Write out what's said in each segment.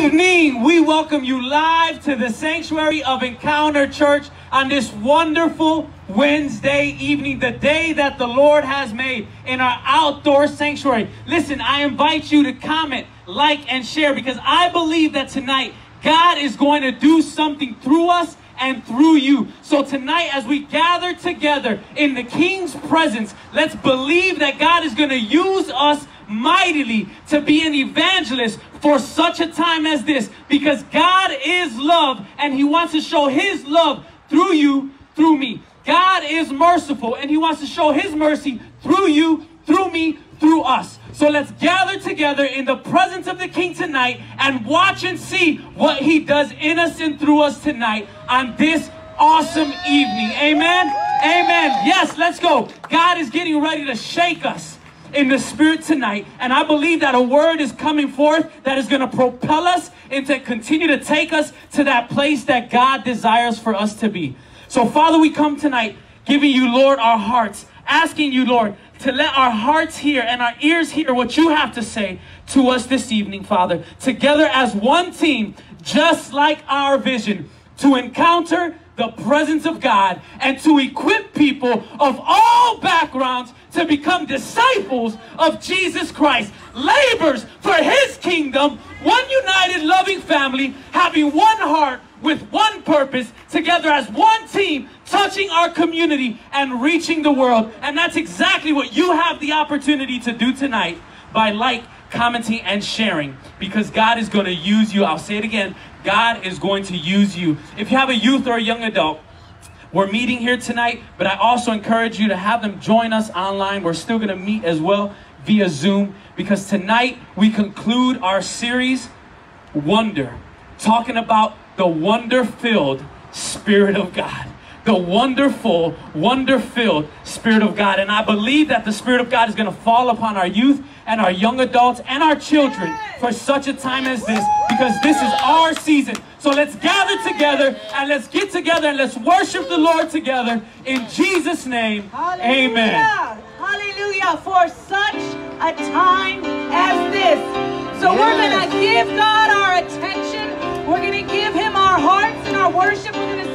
evening. We welcome you live to the sanctuary of Encounter Church on this wonderful Wednesday evening, the day that the Lord has made in our outdoor sanctuary. Listen, I invite you to comment, like, and share because I believe that tonight God is going to do something through us and through you. So tonight, as we gather together in the King's presence, let's believe that God is going to use us mightily to be an evangelist for such a time as this because God is love and he wants to show his love through you, through me. God is merciful and he wants to show his mercy through you, through me, through us. So let's gather together in the presence of the King tonight and watch and see what he does in us and through us tonight on this awesome evening. Amen. Amen. Yes, let's go. God is getting ready to shake us in the spirit tonight. And I believe that a word is coming forth that is going to propel us and to continue to take us to that place that God desires for us to be. So, Father, we come tonight giving you, Lord, our hearts, asking you, Lord, to let our hearts hear and our ears hear what you have to say to us this evening, Father. Together as one team, just like our vision, to encounter the presence of God and to equip people of all backgrounds to become disciples of Jesus Christ, labors for his kingdom, one united, loving family, having one heart with one purpose, together as one team, touching our community and reaching the world. And that's exactly what you have the opportunity to do tonight by like, commenting, and sharing because God is going to use you. I'll say it again. God is going to use you. If you have a youth or a young adult, we're meeting here tonight, but I also encourage you to have them join us online. We're still going to meet as well via Zoom because tonight we conclude our series, Wonder, talking about the wonder filled Spirit of God. The wonderful, wonder filled Spirit of God. And I believe that the Spirit of God is going to fall upon our youth and our young adults and our children for such a time as this because this is our season. So let's gather together and let's get together and let's worship the Lord together in Jesus' name. Hallelujah. Amen. Hallelujah. For such a time as this. So we're going to give God our attention. We're going to give him our hearts and our worship. We're going to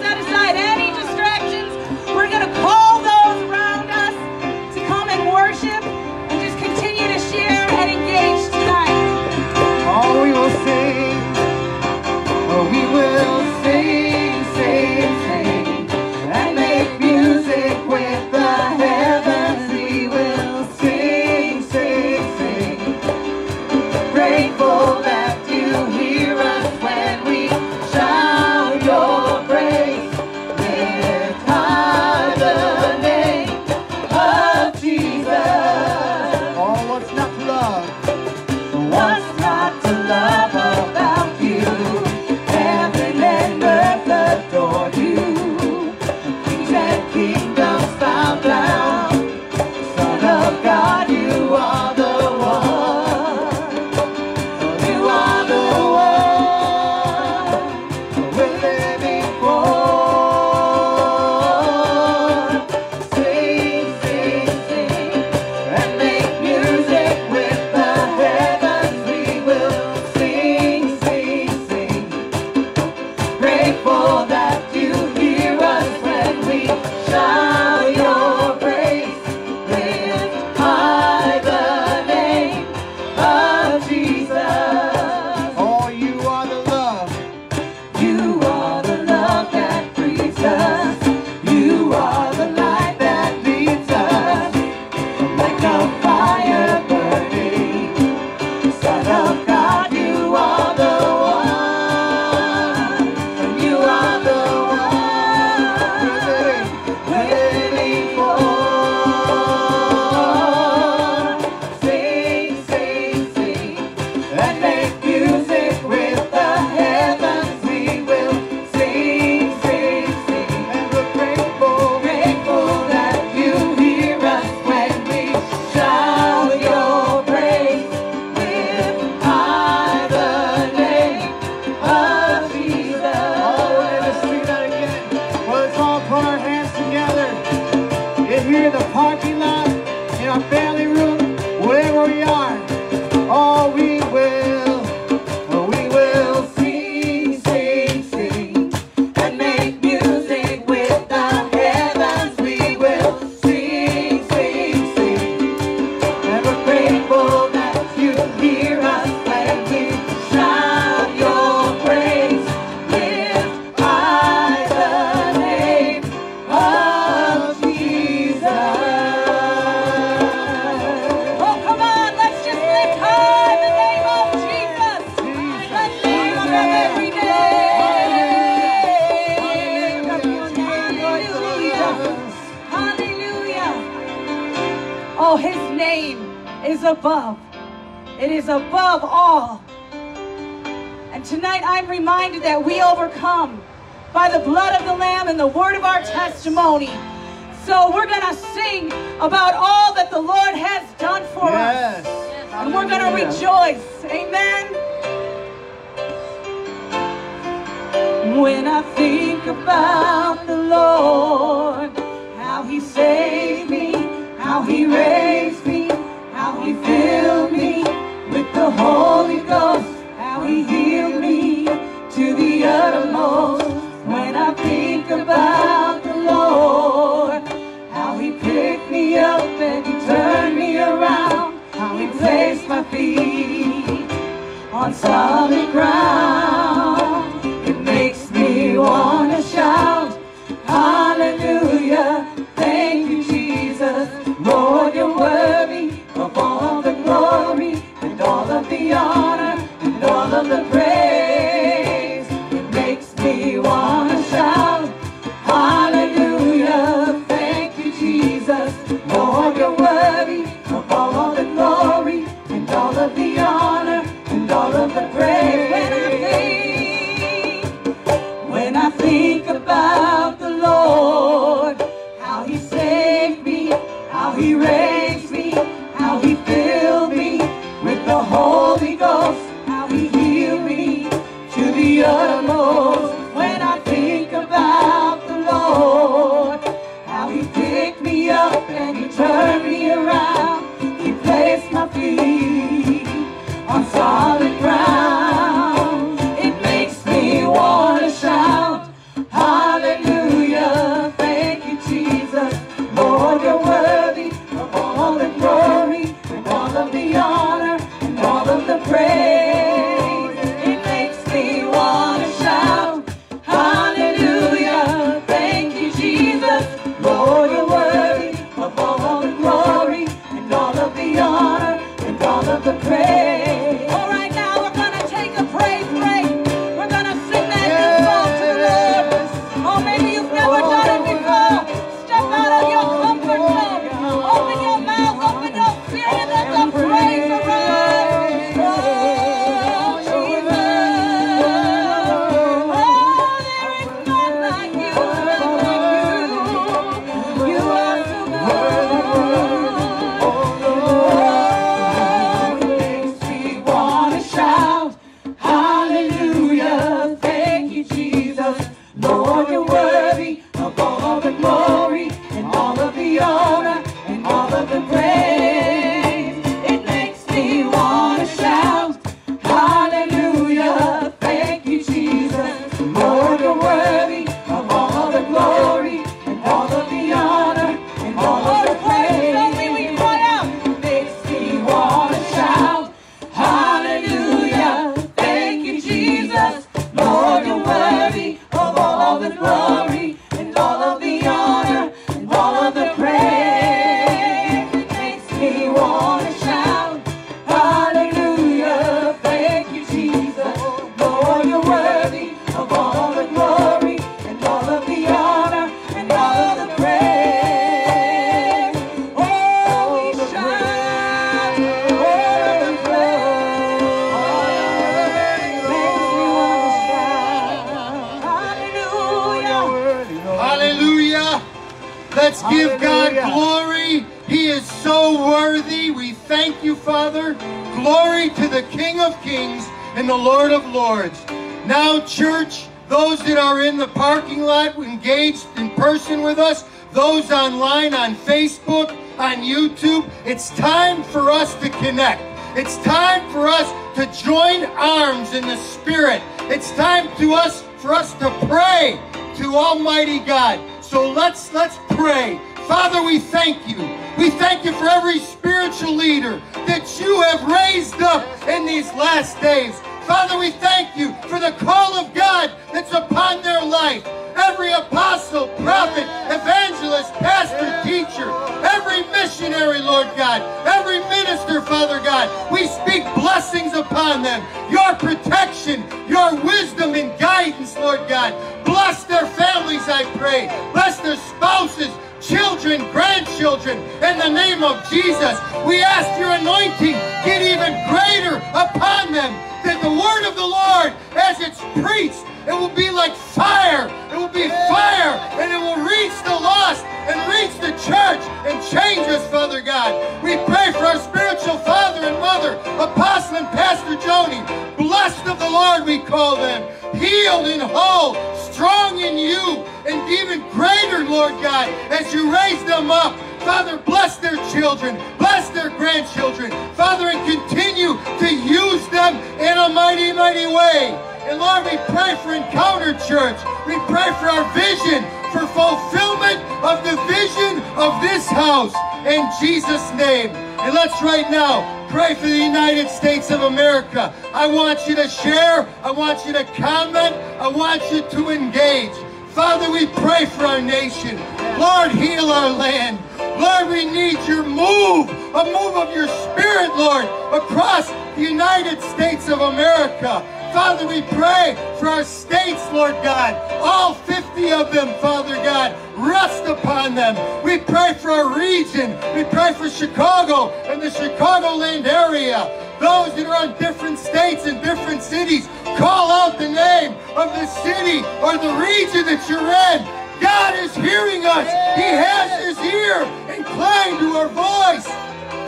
days. Father, we thank you for the call of God that's upon their life. Every apostle, prophet, evangelist, pastor, teacher, every missionary, Lord God, every minister, Father God, we speak blessings upon them. Your protection, your wisdom and guidance, Lord God. Bless their families, I pray. Bless their spouses, children, grandchildren, in the name of Jesus. We ask your anointing get even greater upon them that the word of the Lord, as it's preached, it will be like fire. It will be fire, and it will reach the lost and reach the church and change us, Father God. We pray for our spiritual father and mother, Apostle and Pastor Joni. Blessed of the Lord, we call them. Healed and whole, strong in you, and even greater, Lord God, as you raise them up. Father, bless their children, bless their grandchildren. Father, and continue to use them in a mighty, mighty way. And Lord, we pray for Encounter Church. We pray for our vision, for fulfillment of the vision of this house. In Jesus' name. And let's right now pray for the United States of America. I want you to share. I want you to comment. I want you to engage. Father, we pray for our nation. Lord, heal our land. Lord, we need your move, a move of your spirit, Lord, across the United States of America. Father, we pray for our states, Lord God. All 50 of them, Father God. Rest upon them. We pray for our region. We pray for Chicago and the Chicagoland area. Those that are on different states and different cities, call out the name of the city or the region that you're in. God is hearing us. He has his ear inclined to our voice.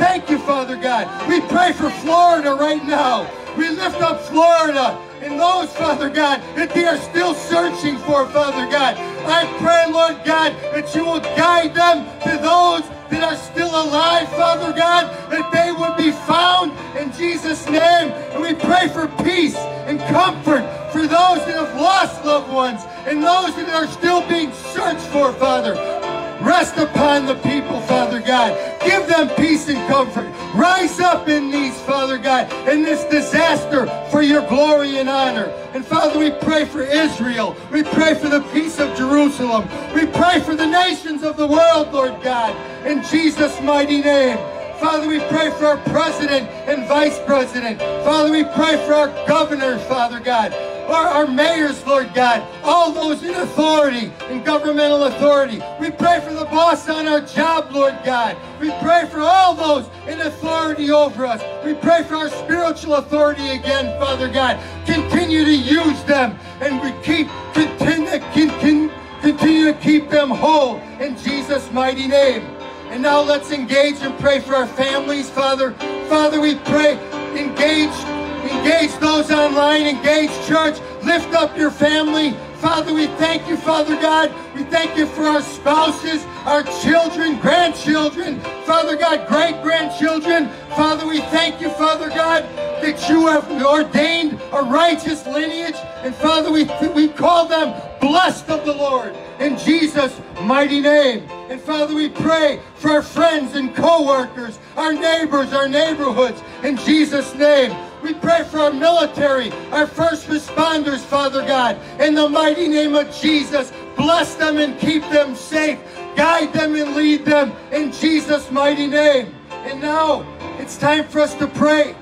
Thank you, Father God. We pray for Florida right now. We lift up Florida and those, Father God, that they are still searching for, Father God. I pray, Lord God, that you will guide them to those that are still alive, Father God, that they would be found in Jesus' name. And we pray for peace and comfort for those that have lost loved ones and those that are still being searched for, Father. Rest upon the people, Father God. Give them peace and comfort. Rise up in these, Father God, in this disaster for your glory and honor. And Father, we pray for Israel. We pray for the peace of Jerusalem. We pray for the nations of the world, Lord God, in Jesus' mighty name. Father, we pray for our president and vice president. Father, we pray for our governors, Father God our, our mayors, Lord God, all those in authority, in governmental authority. We pray for the boss on our job, Lord God. We pray for all those in authority over us. We pray for our spiritual authority again, Father God. Continue to use them and we keep continue, continue, continue to keep them whole in Jesus' mighty name. And now let's engage and pray for our families, Father. Father, we pray, engage Engage those online. Engage church. Lift up your family. Father, we thank you, Father God. We thank you for our spouses, our children, grandchildren, Father God, great grandchildren. Father, we thank you, Father God, that you have ordained a righteous lineage. And Father, we, we call them blessed of the Lord in Jesus' mighty name. And Father, we pray for our friends and co-workers, our neighbors, our neighborhoods, in Jesus' name. We pray for our military, our first responders, Father God. In the mighty name of Jesus, bless them and keep them safe. Guide them and lead them in Jesus' mighty name. And now, it's time for us to pray.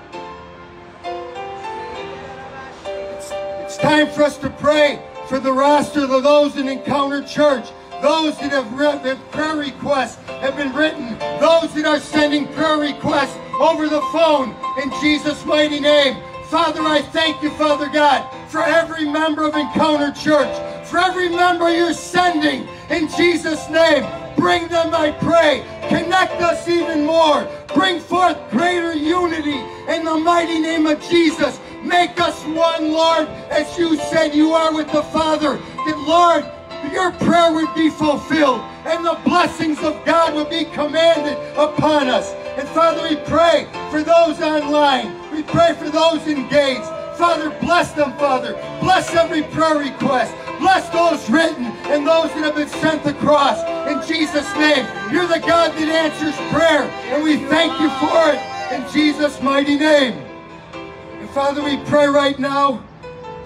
It's, it's time for us to pray for the roster of those in Encounter Church. Those that have written prayer requests have been written. Those that are sending prayer requests over the phone in Jesus' mighty name. Father, I thank you, Father God, for every member of Encounter Church, for every member you're sending in Jesus' name. Bring them, I pray. Connect us even more. Bring forth greater unity in the mighty name of Jesus. Make us one, Lord, as you said you are with the Father. That, Lord, your prayer would be fulfilled and the blessings of God would be commanded upon us. And Father, we pray for those online. We pray for those engaged. Father, bless them, Father. Bless every prayer request. Bless those written and those that have been sent across. In Jesus' name, you're the God that answers prayer. And we thank you for it in Jesus' mighty name. And Father, we pray right now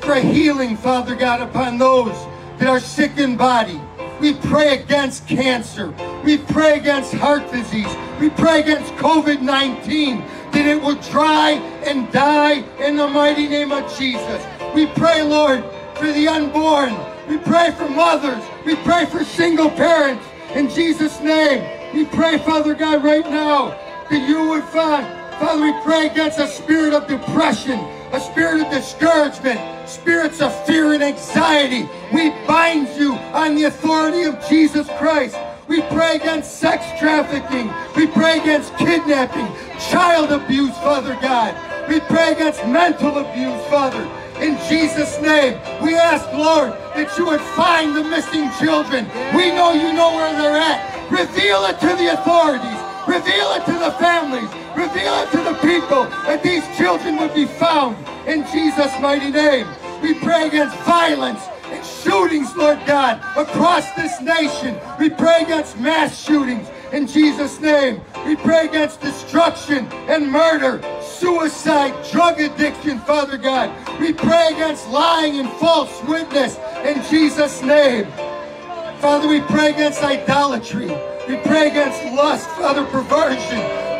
for healing, Father God, upon those that are sick in body. We pray against cancer. We pray against heart disease. We pray against COVID-19 that it will dry and die in the mighty name of Jesus. We pray, Lord, for the unborn. We pray for mothers. We pray for single parents. In Jesus' name, We pray, Father God, right now that you would find, Father, we pray against a spirit of depression, a spirit of discouragement, spirits of fear and anxiety. We bind you on the authority of Jesus Christ. We pray against sex trafficking. We pray against kidnapping, child abuse, Father God. We pray against mental abuse, Father. In Jesus' name, we ask, Lord, that you would find the missing children. We know you know where they're at. Reveal it to the authorities. Reveal it to the families. Reveal it to the people that these children would be found. In Jesus' mighty name, we pray against violence and shootings, Lord God, across this nation. We pray against mass shootings in Jesus' name. We pray against destruction and murder, suicide, drug addiction, Father God. We pray against lying and false witness in Jesus' name. Father, we pray against idolatry. We pray against lust, Father, perversion,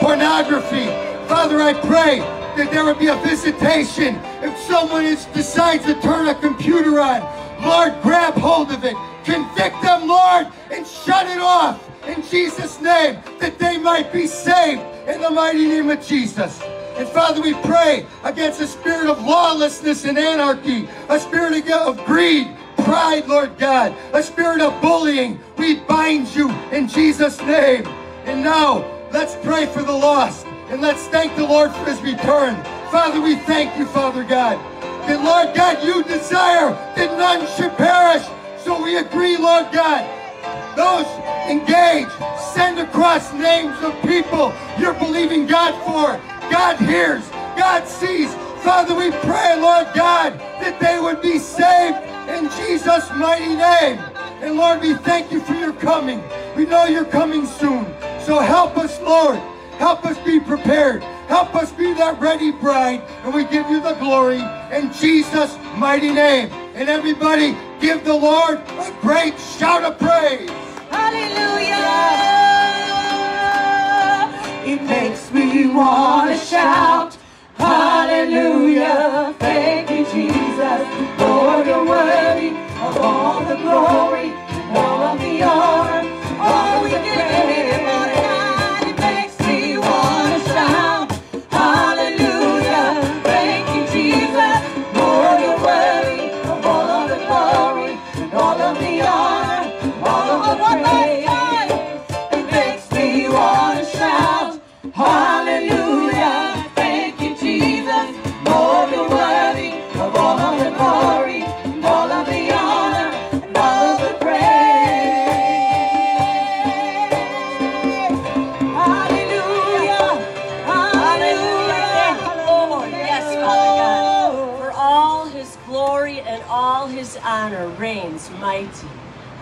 pornography. Father, I pray that there would be a visitation. If someone is, decides to turn a computer on, Lord, grab hold of it. Convict them, Lord, and shut it off in Jesus' name that they might be saved in the mighty name of Jesus. And Father, we pray against a spirit of lawlessness and anarchy, a spirit of greed, pride, Lord God, a spirit of bullying. We bind you in Jesus' name. And now, let's pray for the lost. And let's thank the Lord for his return. Father, we thank you, Father God. That, Lord God, you desire that none should perish. So we agree, Lord God. Those engaged, send across names of people you're believing God for. God hears, God sees. Father, we pray, Lord God, that they would be saved in Jesus' mighty name. And Lord, we thank you for your coming. We know you're coming soon. So help us, Lord. Help us be prepared. Help us be that ready bride. And we give you the glory in Jesus' mighty name. And everybody give the Lord a great shout of praise. Hallelujah. It makes me want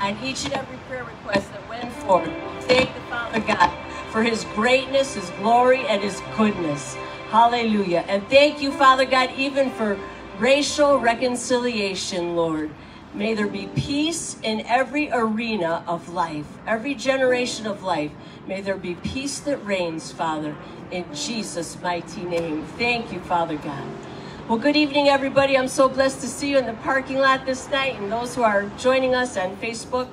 On each and every prayer request that went forth, we thank the Father God for his greatness, his glory, and his goodness. Hallelujah. And thank you, Father God, even for racial reconciliation, Lord. May there be peace in every arena of life, every generation of life. May there be peace that reigns, Father, in Jesus' mighty name. Thank you, Father God. Well, good evening, everybody. I'm so blessed to see you in the parking lot this night and those who are joining us on Facebook.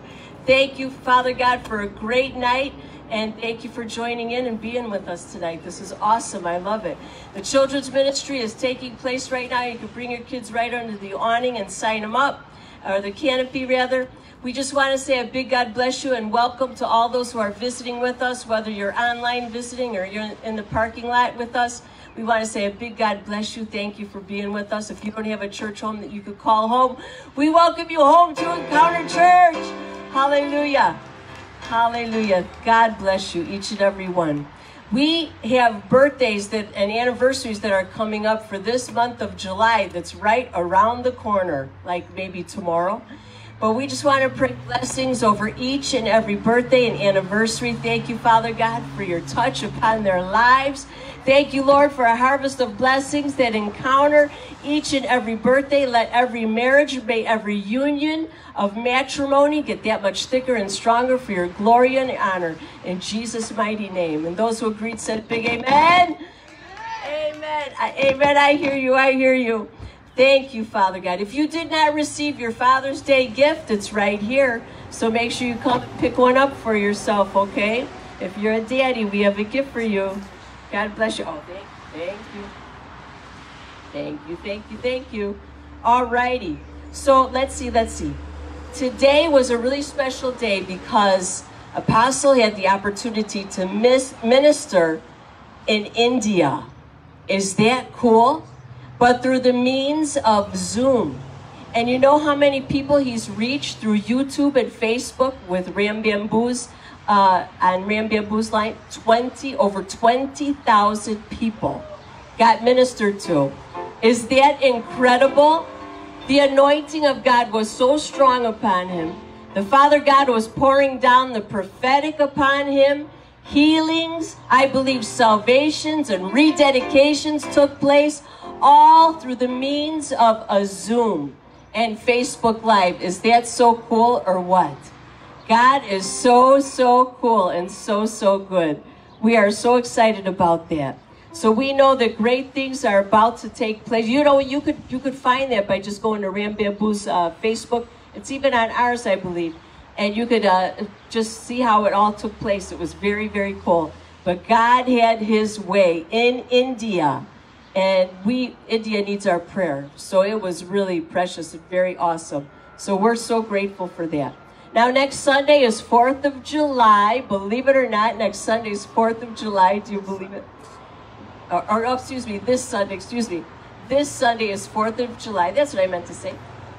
Thank you, Father God, for a great night. And thank you for joining in and being with us tonight. This is awesome. I love it. The children's ministry is taking place right now. You can bring your kids right under the awning and sign them up, or the canopy rather. We just want to say a big God bless you and welcome to all those who are visiting with us, whether you're online visiting or you're in the parking lot with us. We want to say a big God bless you. Thank you for being with us. If you don't have a church home that you could call home, we welcome you home to Encounter Church. Hallelujah. Hallelujah. God bless you, each and every one. We have birthdays that and anniversaries that are coming up for this month of July that's right around the corner, like maybe tomorrow. But we just want to pray blessings over each and every birthday and anniversary. Thank you, Father God, for your touch upon their lives. Thank you, Lord, for a harvest of blessings that encounter each and every birthday. Let every marriage, may every union of matrimony get that much thicker and stronger for your glory and honor. In Jesus' mighty name. And those who agreed said big amen. Amen. Amen. I hear you. I hear you. Thank you, Father God. If you did not receive your Father's Day gift, it's right here. So make sure you come pick one up for yourself, okay? If you're a daddy, we have a gift for you. God bless you. Oh, thank, thank you. Thank you, thank you, thank you. All righty. So let's see, let's see. Today was a really special day because Apostle had the opportunity to miss, minister in India. Is that cool? But through the means of Zoom. And you know how many people he's reached through YouTube and Facebook with Ram Bamboo's uh, Bamboo's line? 20, over 20,000 people got ministered to. Is that incredible? The anointing of God was so strong upon him. The Father God was pouring down the prophetic upon him. Healings, I believe salvations and rededications took place all through the means of a Zoom and Facebook Live. Is that so cool or what? God is so, so cool and so, so good. We are so excited about that. So we know that great things are about to take place. You know, you could you could find that by just going to Ram Bamboo's uh, Facebook. It's even on ours, I believe. And you could uh, just see how it all took place. It was very, very cool. But God had his way in India. And we, India needs our prayer. So it was really precious and very awesome. So we're so grateful for that. Now, next Sunday is 4th of July. Believe it or not, next Sunday is 4th of July. Do you believe it? Or, or oh, excuse me, this Sunday, excuse me. This Sunday is 4th of July. That's what I meant to say.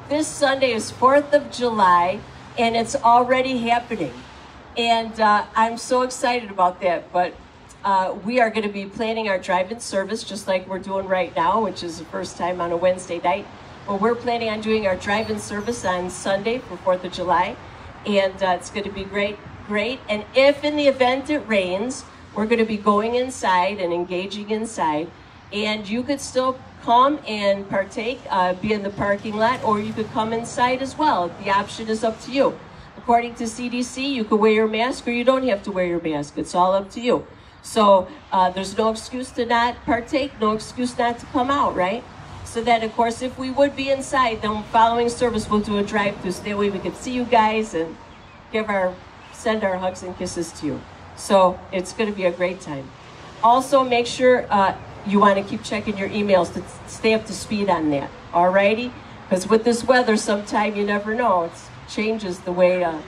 This Sunday is 4th of July, and it's already happening. And uh, I'm so excited about that. But uh, we are going to be planning our drive-in service just like we're doing right now, which is the first time on a Wednesday night. But we're planning on doing our drive-in service on Sunday for 4th of July. And uh, it's going to be great, great. And if in the event it rains, we're going to be going inside and engaging inside. And you could still come and partake, uh, be in the parking lot, or you could come inside as well. The option is up to you. According to CDC, you could wear your mask or you don't have to wear your mask. It's all up to you. So uh, there's no excuse to not partake, no excuse not to come out, right? So that, of course, if we would be inside, then following service, we'll do a drive-through so that way we can see you guys and give our, send our hugs and kisses to you. So it's going to be a great time. Also, make sure uh, you want to keep checking your emails to stay up to speed on that. Alrighty? Because with this weather, sometime you never know. It changes the way uh,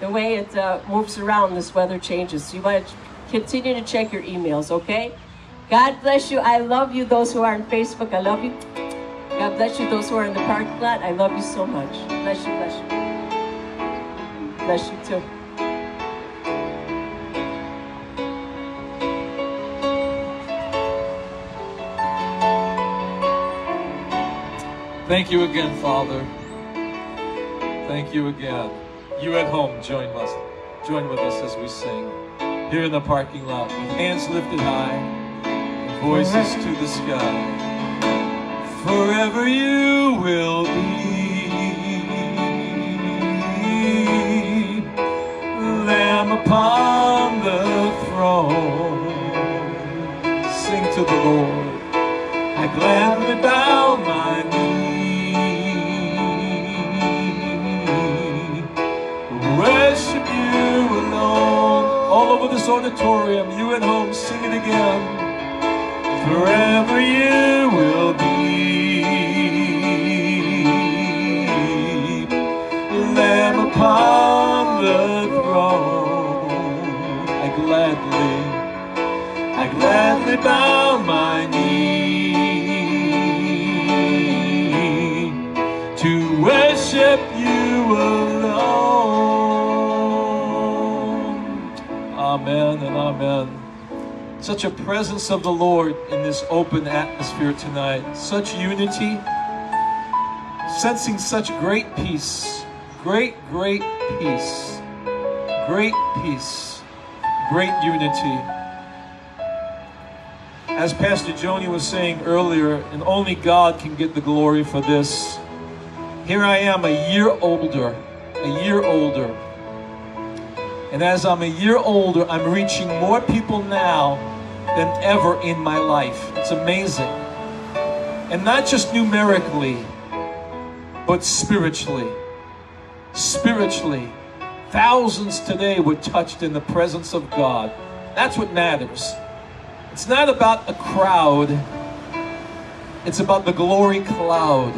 the way it uh, moves around. This weather changes. So you want to continue to check your emails. Okay? God bless you. I love you. Those who are on Facebook, I love you. God bless you. Those who are in the parking lot, I love you so much. Bless you. Bless you. Bless you too. Thank you again, Father. Thank you again. You at home, join us. Join with us as we sing. Here in the parking lot, with hands lifted high, voices to the sky. Forever you will be Lamb upon the throne. Sing to the Lord. I gladly bow my knee. Worship you alone. All over this auditorium, you at home, sing it again. Forever you will be upon the throne. I gladly I gladly bow my knee to worship you alone. Amen and amen. Such a presence of the Lord in this open atmosphere tonight. Such unity. Sensing such great peace. Great, great peace. Great peace. Great unity. As Pastor Joni was saying earlier, and only God can get the glory for this. Here I am, a year older, a year older. And as I'm a year older, I'm reaching more people now than ever in my life. It's amazing. And not just numerically, but spiritually. Spiritually. thousands today were touched in the presence of God. That's what matters. It's not about a crowd, it's about the glory cloud.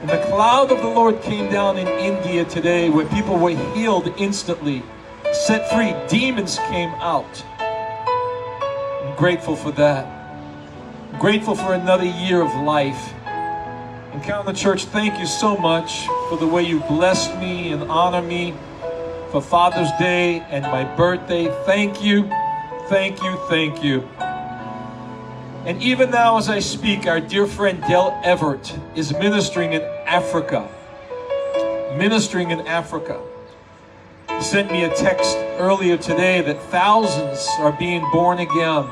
And the cloud of the Lord came down in India today where people were healed instantly, set free. Demons came out. I'm grateful for that. I'm grateful for another year of life. Encounter Church, thank you so much for the way you blessed me and honor me for Father's Day and my birthday. Thank you, thank you, thank you. And even now, as I speak, our dear friend Dale Everett is ministering in Africa. Ministering in Africa. He sent me a text earlier today that thousands are being born again.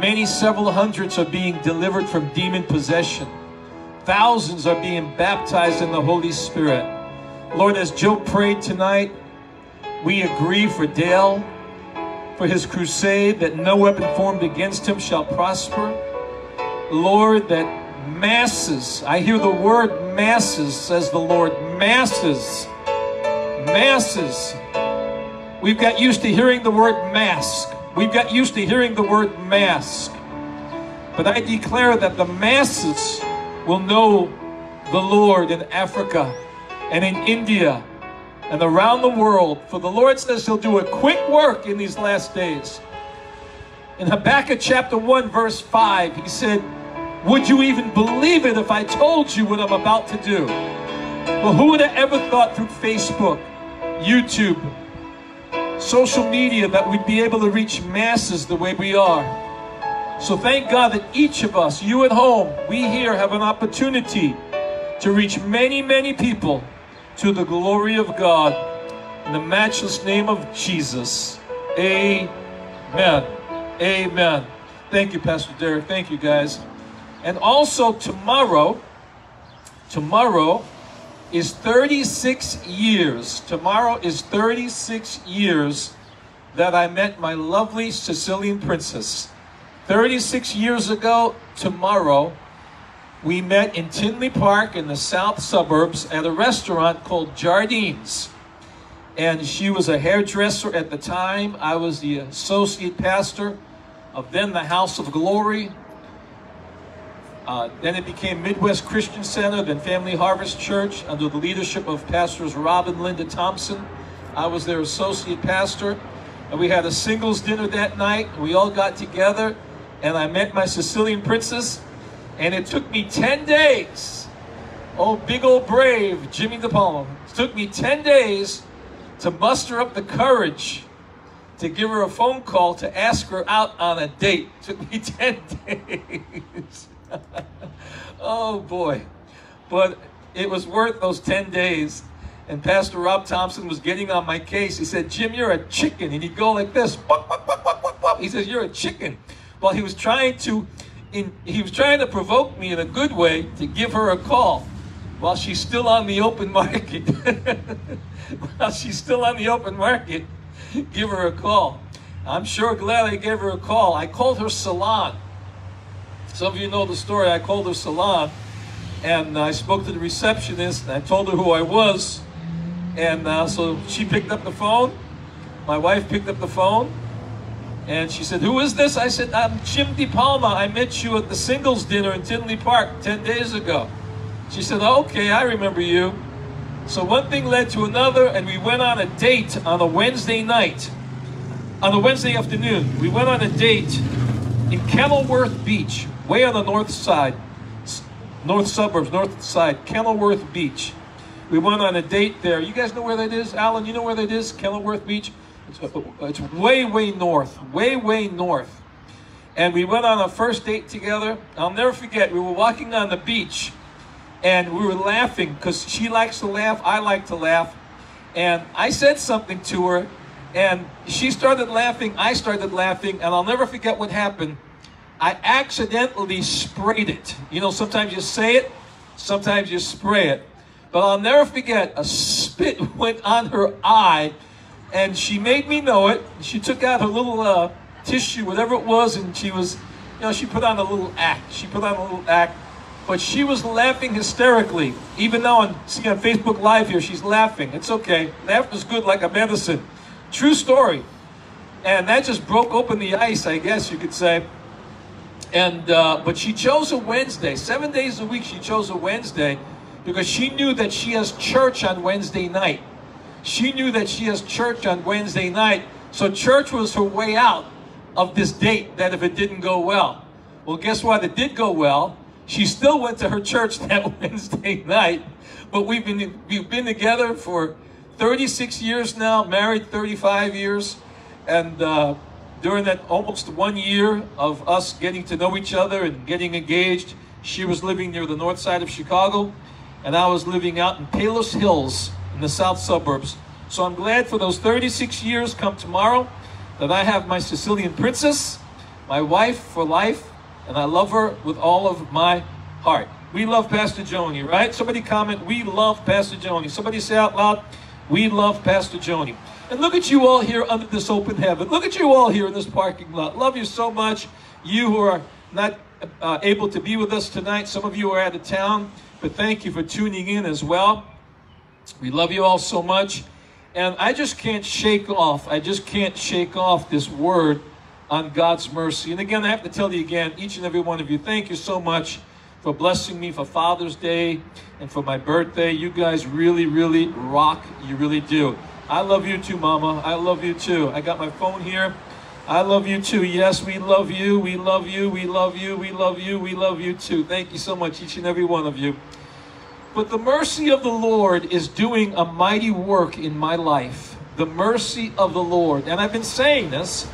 Many, several hundreds are being delivered from demon possession. Thousands are being baptized in the Holy Spirit. Lord, as Joe prayed tonight, we agree for Dale for his crusade that no weapon formed against him shall prosper. Lord, that masses, I hear the word masses, says the Lord, masses, masses. We've got used to hearing the word mask. We've got used to hearing the word mask. But I declare that the masses will know the Lord in Africa and in India and around the world. For the Lord says he'll do a quick work in these last days. In Habakkuk chapter 1, verse 5, he said, Would you even believe it if I told you what I'm about to do? Well, who would have ever thought through Facebook, YouTube, social media that we'd be able to reach masses the way we are? So thank God that each of us, you at home, we here have an opportunity to reach many, many people to the glory of God in the matchless name of Jesus. Amen. Amen. Thank you, Pastor Derek. Thank you, guys. And also tomorrow, tomorrow is 36 years. Tomorrow is 36 years that I met my lovely Sicilian princess. 36 years ago, tomorrow, we met in Tinley Park in the south suburbs at a restaurant called Jardines. And she was a hairdresser at the time. I was the associate pastor of then the House of Glory. Uh, then it became Midwest Christian Center, then Family Harvest Church under the leadership of pastors Rob and Linda Thompson. I was their associate pastor. And we had a singles dinner that night. We all got together and I met my Sicilian princess and it took me 10 days. Oh, big old brave Jimmy DePalma. It took me 10 days to muster up the courage to give her a phone call to ask her out on a date. It took me 10 days. oh boy. But it was worth those 10 days. And Pastor Rob Thompson was getting on my case. He said, Jim, you're a chicken. And he'd go like this. He says, You're a chicken. Well, he was trying to in, he was trying to provoke me in a good way to give her a call while she's still on the open market. while she's still on the open market, give her a call. I'm sure glad I gave her a call. I called her Salon. Some of you know the story. I called her Salon, and I spoke to the receptionist, and I told her who I was. And uh, so she picked up the phone. My wife picked up the phone, and she said, Who is this? I said, I'm Jim DePalma. I met you at the singles dinner in Tinley Park 10 days ago. She said, Okay, I remember you. So one thing led to another, and we went on a date on a Wednesday night. On a Wednesday afternoon, we went on a date in Kenilworth Beach, way on the north side, north suburbs, north side, Kenilworth Beach. We went on a date there. You guys know where that is? Alan, you know where that is? Kenilworth Beach? It's, uh, it's way, way north, way, way north. And we went on a first date together. I'll never forget, we were walking on the beach and we were laughing because she likes to laugh, I like to laugh. And I said something to her and she started laughing, I started laughing, and I'll never forget what happened. I accidentally sprayed it. You know, sometimes you say it, sometimes you spray it. But I'll never forget, a spit went on her eye and she made me know it. She took out her little uh, tissue, whatever it was, and she was, you know, she put on a little act. She put on a little act, but she was laughing hysterically. Even now, on see on Facebook Live here, she's laughing. It's okay. Laughter's good like a medicine. True story. And that just broke open the ice, I guess you could say. And uh, but she chose a Wednesday. Seven days a week, she chose a Wednesday because she knew that she has church on Wednesday night. She knew that she has church on Wednesday night, so church was her way out of this date. That if it didn't go well, well, guess what? It did go well. She still went to her church that Wednesday night, but we've been we've been together for 36 years now, married 35 years, and. Uh, during that almost one year of us getting to know each other and getting engaged, she was living near the north side of Chicago, and I was living out in Palos Hills in the south suburbs. So I'm glad for those 36 years come tomorrow that I have my Sicilian princess, my wife for life, and I love her with all of my heart. We love Pastor Joni, right? Somebody comment, we love Pastor Joni. Somebody say out loud, we love Pastor Joni. And look at you all here under this open heaven. Look at you all here in this parking lot. Love you so much. You who are not uh, able to be with us tonight, some of you are out of town, but thank you for tuning in as well. We love you all so much. And I just can't shake off, I just can't shake off this word on God's mercy. And again, I have to tell you again, each and every one of you, thank you so much for blessing me for Father's Day and for my birthday. You guys really, really rock. You really do. I love you too, Mama. I love you too. I got my phone here. I love you too. Yes, we love you. We love you. We love you. We love you. We love you too. Thank you so much, each and every one of you. But the mercy of the Lord is doing a mighty work in my life. The mercy of the Lord. And I've been saying this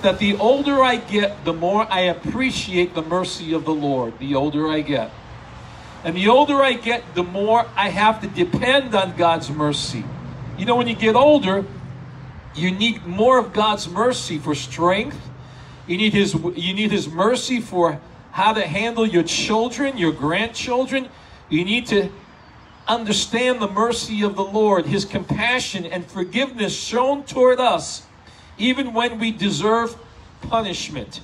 that the older I get, the more I appreciate the mercy of the Lord. The older I get. And the older I get, the more I have to depend on God's mercy. You know, when you get older, you need more of God's mercy for strength. You need his you need his mercy for how to handle your children, your grandchildren. You need to understand the mercy of the Lord, his compassion and forgiveness shown toward us even when we deserve punishment.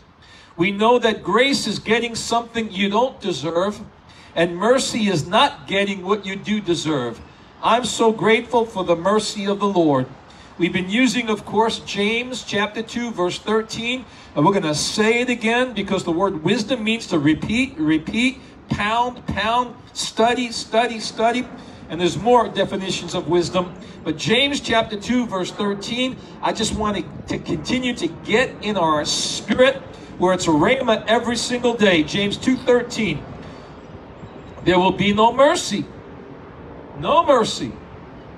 We know that grace is getting something you don't deserve, and mercy is not getting what you do deserve. I'm so grateful for the mercy of the Lord. We've been using, of course, James chapter 2, verse 13, and we're going to say it again because the word wisdom means to repeat, repeat, pound, pound, study, study, study. And there's more definitions of wisdom. But James chapter 2, verse 13, I just want to, continue to get in our spirit where it's a rhema every single day. James 2.13. There will be no mercy. No mercy.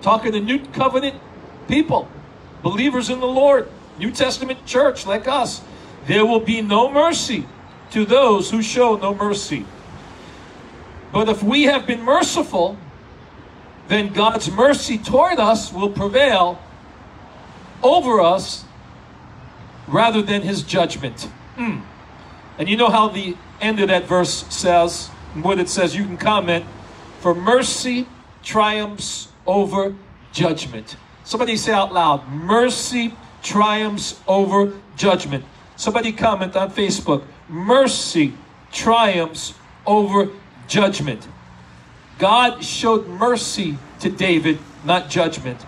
Talking to New Covenant people, believers in the Lord, New Testament church like us. There will be no mercy to those who show no mercy. But if we have been merciful, then God's mercy toward us will prevail over us rather than his judgment. Mm. And you know how the end of that verse says, what it says, you can comment, for mercy triumphs over judgment. Somebody say out loud, mercy triumphs over judgment. Somebody comment on Facebook, mercy triumphs over judgment. God showed mercy to David, not judgment.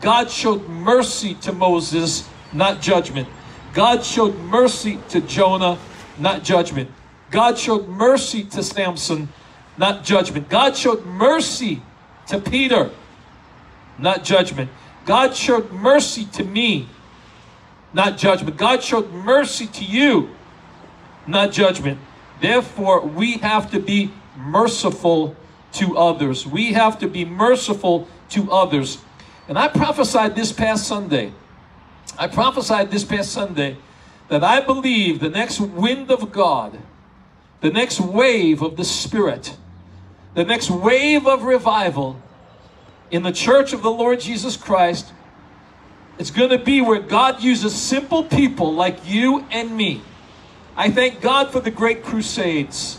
God showed mercy to Moses, not judgment. God showed mercy to Jonah, not judgment. God showed mercy to Samson, not judgment. God showed mercy to Peter, not judgment. God showed mercy to me, not judgment. God showed mercy to you, not judgment. Therefore, we have to be merciful to others. We have to be merciful to others. And I prophesied this past Sunday, I prophesied this past Sunday that I believe the next wind of God, the next wave of the Spirit, the next wave of revival in the church of the Lord Jesus Christ, it's going to be where God uses simple people like you and me. I thank God for the great crusades.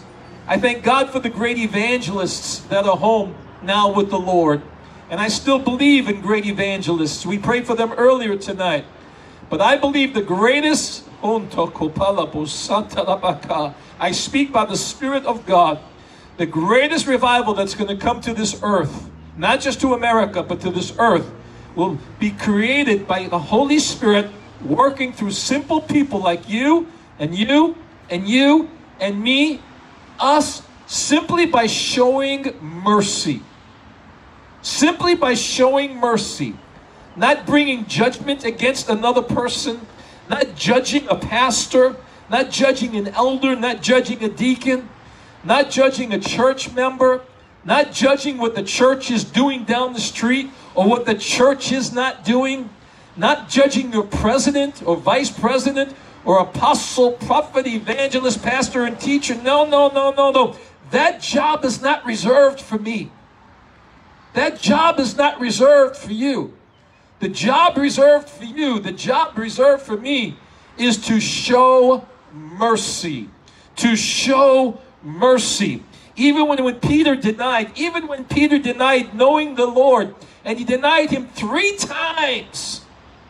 I thank God for the great evangelists that are home now with the Lord. And I still believe in great evangelists. We prayed for them earlier tonight. But I believe the greatest, I speak by the Spirit of God, the greatest revival that's going to come to this earth, not just to America, but to this earth, will be created by the Holy Spirit working through simple people like you and you and you and me, us, simply by showing mercy. Simply by showing mercy. Not bringing judgment against another person, not judging a pastor, not judging an elder, not judging a deacon, not judging a church member, not judging what the church is doing down the street or what the church is not doing, not judging your president or vice president or apostle, prophet, evangelist, pastor, and teacher. No, no, no, no, no. That job is not reserved for me. That job is not reserved for you. The job reserved for you, the job reserved for me, is to show mercy. To show mercy. Even when, when Peter denied, even when Peter denied knowing the Lord, and he denied him three times.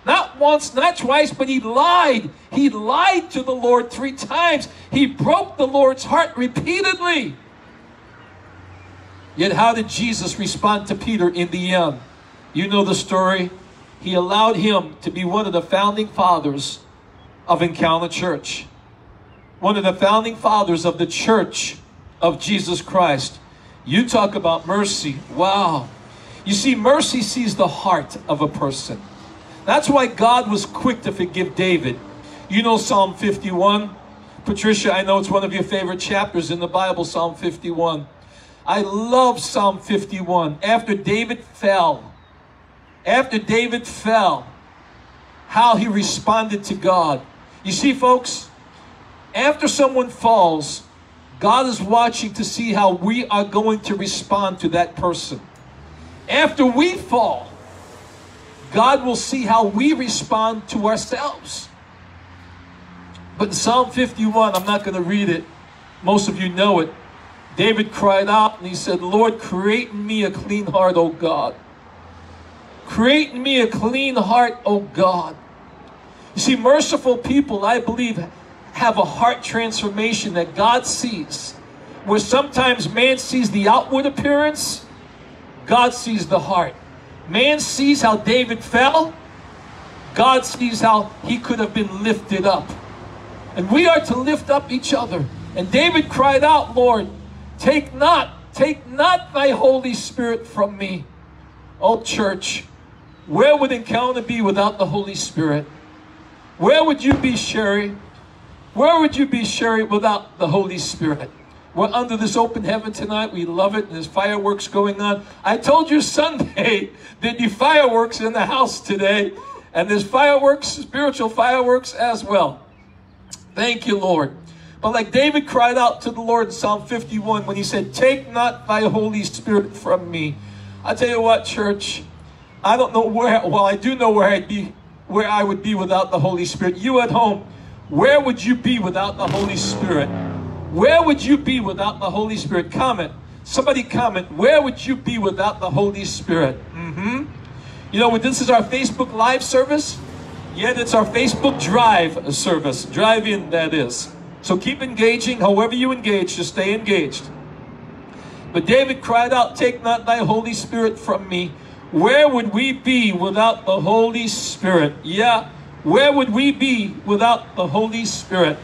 Not once, not twice, but he lied. He lied to the Lord three times. He broke the Lord's heart repeatedly. Yet, how did Jesus respond to Peter in the end? You know the story. He allowed him to be one of the founding fathers of Encounter Church, one of the founding fathers of the Church of Jesus Christ. You talk about mercy. Wow. You see, mercy sees the heart of a person. That's why God was quick to forgive David. You know Psalm 51. Patricia, I know it's one of your favorite chapters in the Bible, Psalm 51. I love Psalm 51. After David fell, after David fell, how he responded to God. You see, folks, after someone falls, God is watching to see how we are going to respond to that person. After we fall, God will see how we respond to ourselves. But in Psalm 51, I'm not going to read it. Most of you know it. David cried out and he said, Lord, create in me a clean heart, O God. Create in me a clean heart, O God. You see, merciful people, I believe, have a heart transformation that God sees. Where sometimes man sees the outward appearance, God sees the heart. Man sees how David fell, God sees how he could have been lifted up. And we are to lift up each other. And David cried out, Lord, Take not, take not thy Holy Spirit from me. Oh, church, where would encounter be without the Holy Spirit? Where would you be, Sherry? Where would you be, Sherry, without the Holy Spirit? We're under this open heaven tonight. We love it. And there's fireworks going on. I told you Sunday there'd be fireworks in the house today. And there's fireworks, spiritual fireworks as well. Thank you, Lord. But like David cried out to the Lord in Psalm 51 when he said, Take not thy Holy Spirit from me. I tell you what, church, I don't know where, well, I do know where I'd be, where I would be without the Holy Spirit. You at home, where would you be without the Holy Spirit? Where would you be without the Holy Spirit? Comment. Somebody comment. Where would you be without the Holy Spirit? Mm-hmm. You know, this is our Facebook Live service, yet it's our Facebook Drive service. Drive in, that is. So keep engaging. However you engage, just stay engaged. But David cried out, Take not thy Holy Spirit from me. Where would we be without the Holy Spirit? Yeah, where would we be without the Holy Spirit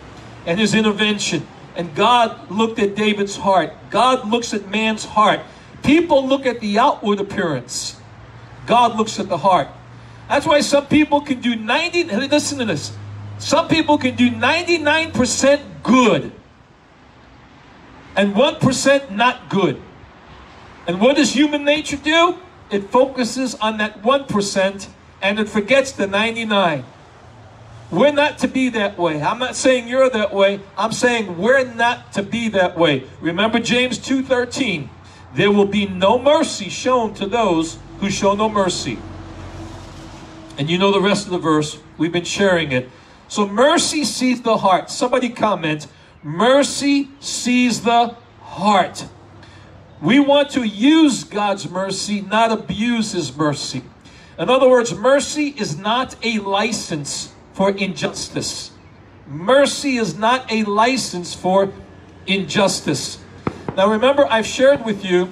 and his intervention? And God looked at David's heart. God looks at man's heart. People look at the outward appearance. God looks at the heart. That's why some people can do 90, listen to this. Some people can do 99% good and 1% not good. And what does human nature do? It focuses on that 1% and it forgets the 99. We're not to be that way. I'm not saying you're that way. I'm saying we're not to be that way. Remember James 2:13. There will be no mercy shown to those who show no mercy. And you know the rest of the verse. We've been sharing it. So mercy sees the heart. Somebody comment, mercy sees the heart. We want to use God's mercy, not abuse his mercy. In other words, mercy is not a license for injustice. Mercy is not a license for injustice. Now remember, I've shared with you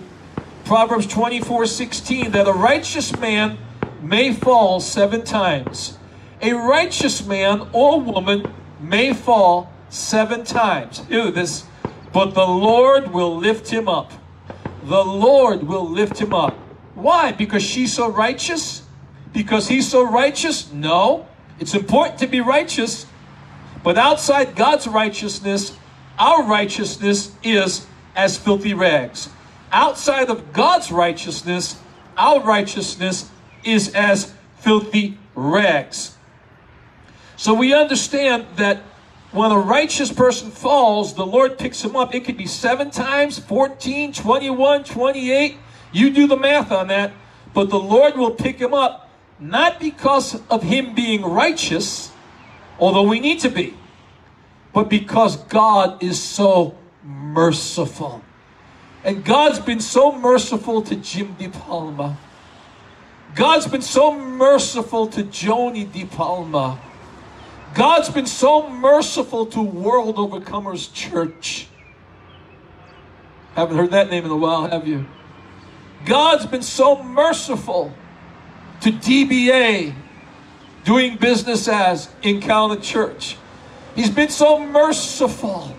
Proverbs 24 16 that a righteous man may fall seven times. A righteous man or woman may fall seven times. Hear this. But the Lord will lift him up. The Lord will lift him up. Why? Because she's so righteous? Because he's so righteous? No. It's important to be righteous. But outside God's righteousness, our righteousness is as filthy rags. Outside of God's righteousness, our righteousness is as filthy rags. So we understand that when a righteous person falls, the Lord picks him up. It could be seven times, 14, 21, 28. You do the math on that. But the Lord will pick him up, not because of him being righteous, although we need to be, but because God is so merciful. And God's been so merciful to Jim DePalma. God's been so merciful to Joni DePalma. God's been so merciful to World Overcomers Church. Haven't heard that name in a while, have you? God's been so merciful to DBA, doing business as Encounter Church. He's been so merciful.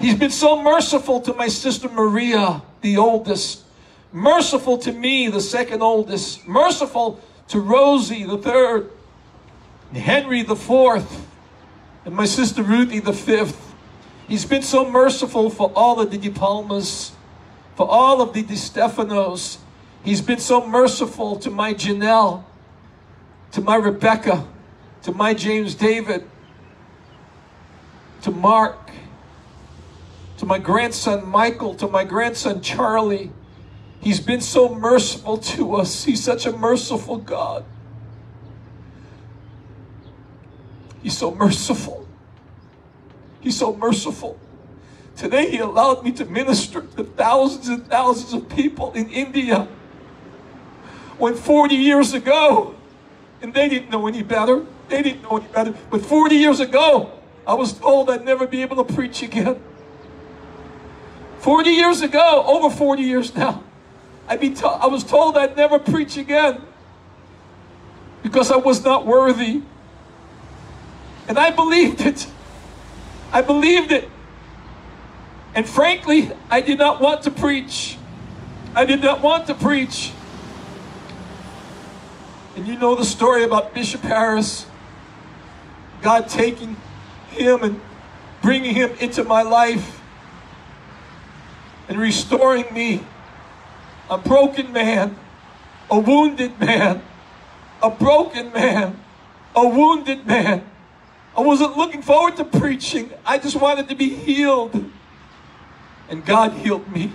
He's been so merciful to my sister Maria, the oldest. Merciful to me, the second oldest. Merciful to Rosie, the third. Henry, the fourth. And my sister Ruthie, the fifth. He's been so merciful for all of the DePalmas, for all of the Di Stefanos. He's been so merciful to my Janelle, to my Rebecca, to my James David, to Mark, to my grandson Michael, to my grandson Charlie. He's been so merciful to us. He's such a merciful God. He's so merciful. He's so merciful. Today, He allowed me to minister to thousands and thousands of people in India. When 40 years ago, and they didn't know any better, they didn't know any better, but 40 years ago, I was told I'd never be able to preach again. 40 years ago, over 40 years now, I'd be I was told I'd never preach again because I was not worthy. And I believed it. I believed it. And frankly, I did not want to preach. I did not want to preach. And you know the story about Bishop Harris. God taking him and bringing him into my life and restoring me. A broken man, a wounded man, a broken man, a wounded man. I wasn't looking forward to preaching. I just wanted to be healed. And God healed me.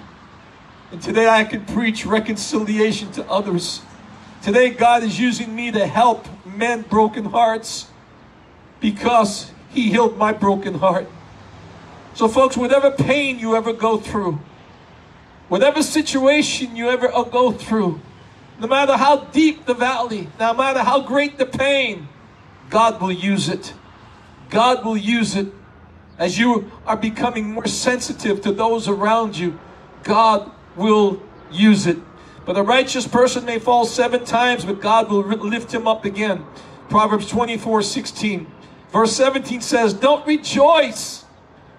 And today I can preach reconciliation to others. Today God is using me to help men broken hearts because he healed my broken heart. So folks, whatever pain you ever go through, whatever situation you ever uh, go through, no matter how deep the valley, no matter how great the pain, God will use it. God will use it as you are becoming more sensitive to those around you. God will use it. But a righteous person may fall seven times, but God will lift him up again. Proverbs 24 16. Verse 17 says, Don't rejoice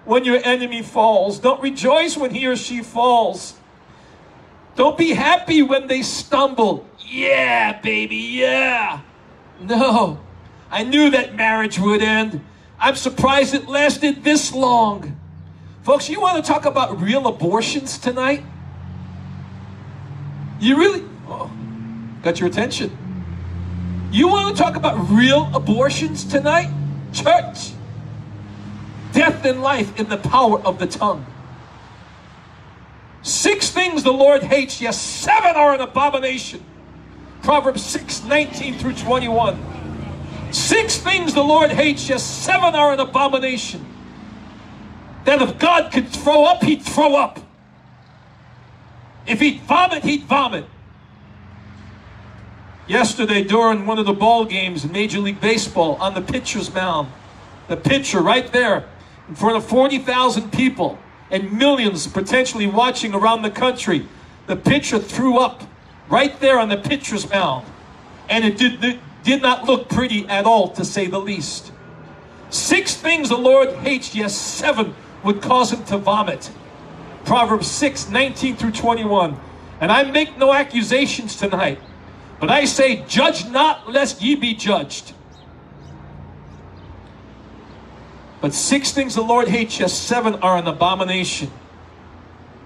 when your enemy falls. Don't rejoice when he or she falls. Don't be happy when they stumble. Yeah, baby, yeah. No, I knew that marriage would end. I'm surprised it lasted this long. Folks, you want to talk about real abortions tonight? You really oh, got your attention. You want to talk about real abortions tonight? Church. Death and life in the power of the tongue. Six things the Lord hates, yes, seven are an abomination. Proverbs 6 19 through 21. Six things the Lord hates, yes, seven are an abomination. That if God could throw up, he'd throw up. If he'd vomit, he'd vomit. Yesterday, during one of the ball games in Major League Baseball, on the pitcher's mound, the pitcher right there, in front of 40,000 people, and millions potentially watching around the country, the pitcher threw up right there on the pitcher's mound. And it did, it did not look pretty at all, to say the least. Six things the Lord hates, yes, seven would cause him to vomit. Proverbs 6, 19 through 21. And I make no accusations tonight, but I say, judge not lest ye be judged. But six things the Lord hates, yes, seven are an abomination.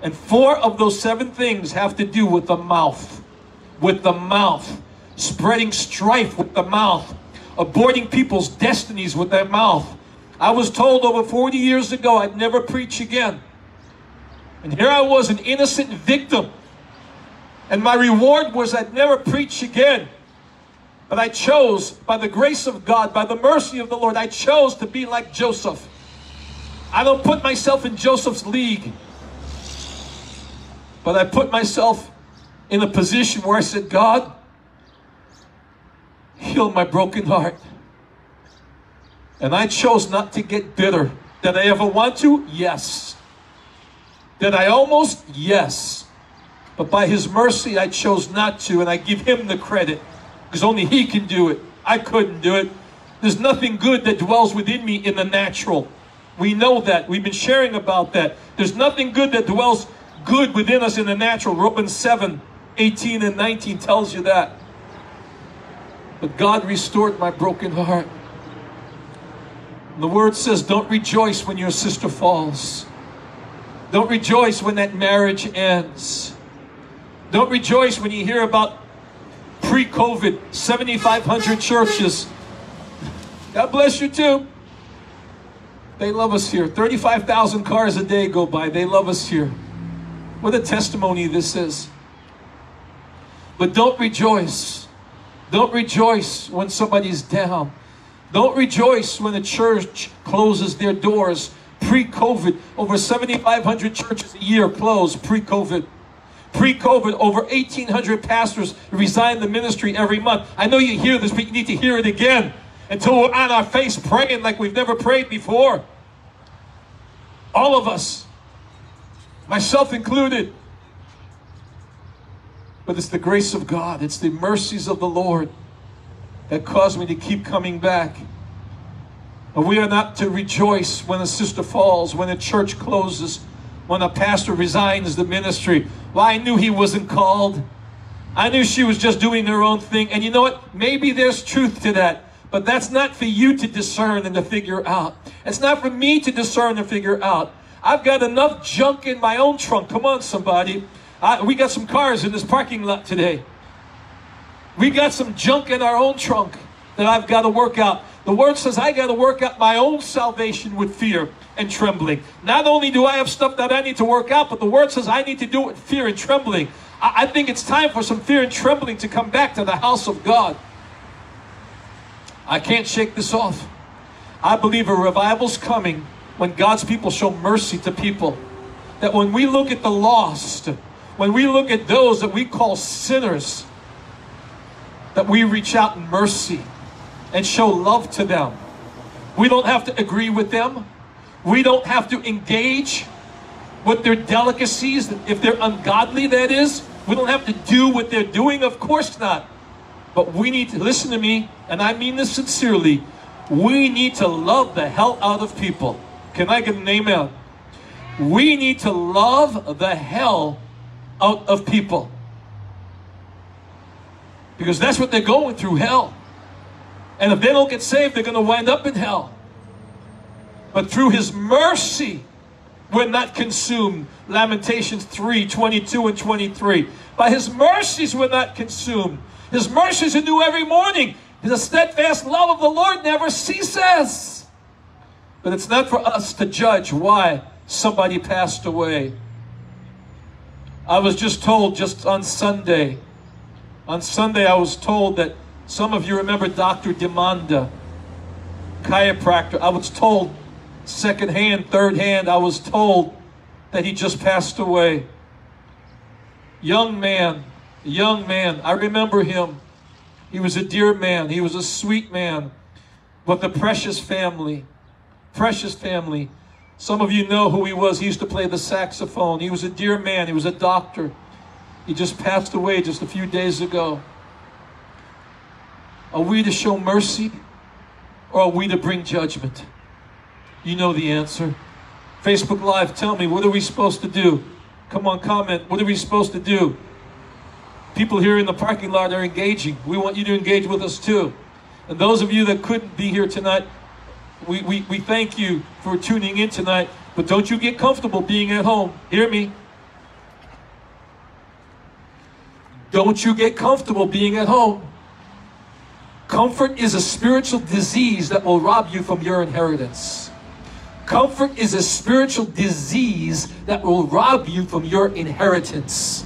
And four of those seven things have to do with the mouth. With the mouth. Spreading strife with the mouth. Aborting people's destinies with their mouth. I was told over 40 years ago I'd never preach again. And here I was, an innocent victim. And my reward was I'd never preach again. But I chose, by the grace of God, by the mercy of the Lord, I chose to be like Joseph. I don't put myself in Joseph's league. But I put myself in a position where I said, God, heal my broken heart. And I chose not to get bitter. Did I ever want to? Yes. Did I almost? Yes. But by His mercy, I chose not to, and I give Him the credit because only He can do it. I couldn't do it. There's nothing good that dwells within me in the natural. We know that. We've been sharing about that. There's nothing good that dwells good within us in the natural. Romans 7 18 and 19 tells you that. But God restored my broken heart. The word says, Don't rejoice when your sister falls. Don't rejoice when that marriage ends. Don't rejoice when you hear about pre COVID 7,500 churches. God bless you too. They love us here. 35,000 cars a day go by. They love us here. What a testimony this is. But don't rejoice. Don't rejoice when somebody's down. Don't rejoice when the church closes their doors pre-COVID. Over 7,500 churches a year closed pre-COVID. Pre-COVID, over 1,800 pastors resign the ministry every month. I know you hear this, but you need to hear it again until we're on our face praying like we've never prayed before. All of us, myself included. But it's the grace of God, it's the mercies of the Lord that caused me to keep coming back. And we are not to rejoice when a sister falls, when a church closes, when a pastor resigns the ministry. Well, I knew he wasn't called. I knew she was just doing her own thing. And you know what? Maybe there's truth to that. But that's not for you to discern and to figure out. It's not for me to discern and figure out. I've got enough junk in my own trunk. Come on, somebody. I, we got some cars in this parking lot today. We got some junk in our own trunk that I've got to work out. The word says I got to work out my own salvation with fear and trembling. Not only do I have stuff that I need to work out, but the word says I need to do it with fear and trembling. I, I think it's time for some fear and trembling to come back to the house of God. I can't shake this off. I believe a revival's coming when God's people show mercy to people. That when we look at the lost, when we look at those that we call sinners, that we reach out in mercy and show love to them. We don't have to agree with them. We don't have to engage with their delicacies, if they're ungodly, that is. We don't have to do what they're doing, of course not. But we need to listen to me, and I mean this sincerely. We need to love the hell out of people. Can I get an amen? We need to love the hell out of people. Because that's what they're going through hell. And if they don't get saved, they're going to wind up in hell. But through his mercy, we're not consumed. Lamentations 3 22 and 23. By his mercies, we're not consumed. His mercies are new every morning. The steadfast love of the Lord never ceases. But it's not for us to judge why somebody passed away. I was just told just on Sunday, on Sunday I was told that some of you remember Dr. Demanda, chiropractor. I was told second hand, third hand, I was told that he just passed away. Young man, young man. I remember him. He was a dear man. He was a sweet man. But the precious family, precious family. Some of you know who he was. He used to play the saxophone. He was a dear man. He was a doctor. He just passed away just a few days ago. Are we to show mercy or are we to bring judgment? You know the answer. Facebook Live, tell me, what are we supposed to do? Come on, comment. What are we supposed to do? People here in the parking lot are engaging. We want you to engage with us too. And those of you that couldn't be here tonight, we, we, we thank you for tuning in tonight. But don't you get comfortable being at home. Hear me. Don't you get comfortable being at home. Comfort is a spiritual disease that will rob you from your inheritance. Comfort is a spiritual disease that will rob you from your inheritance.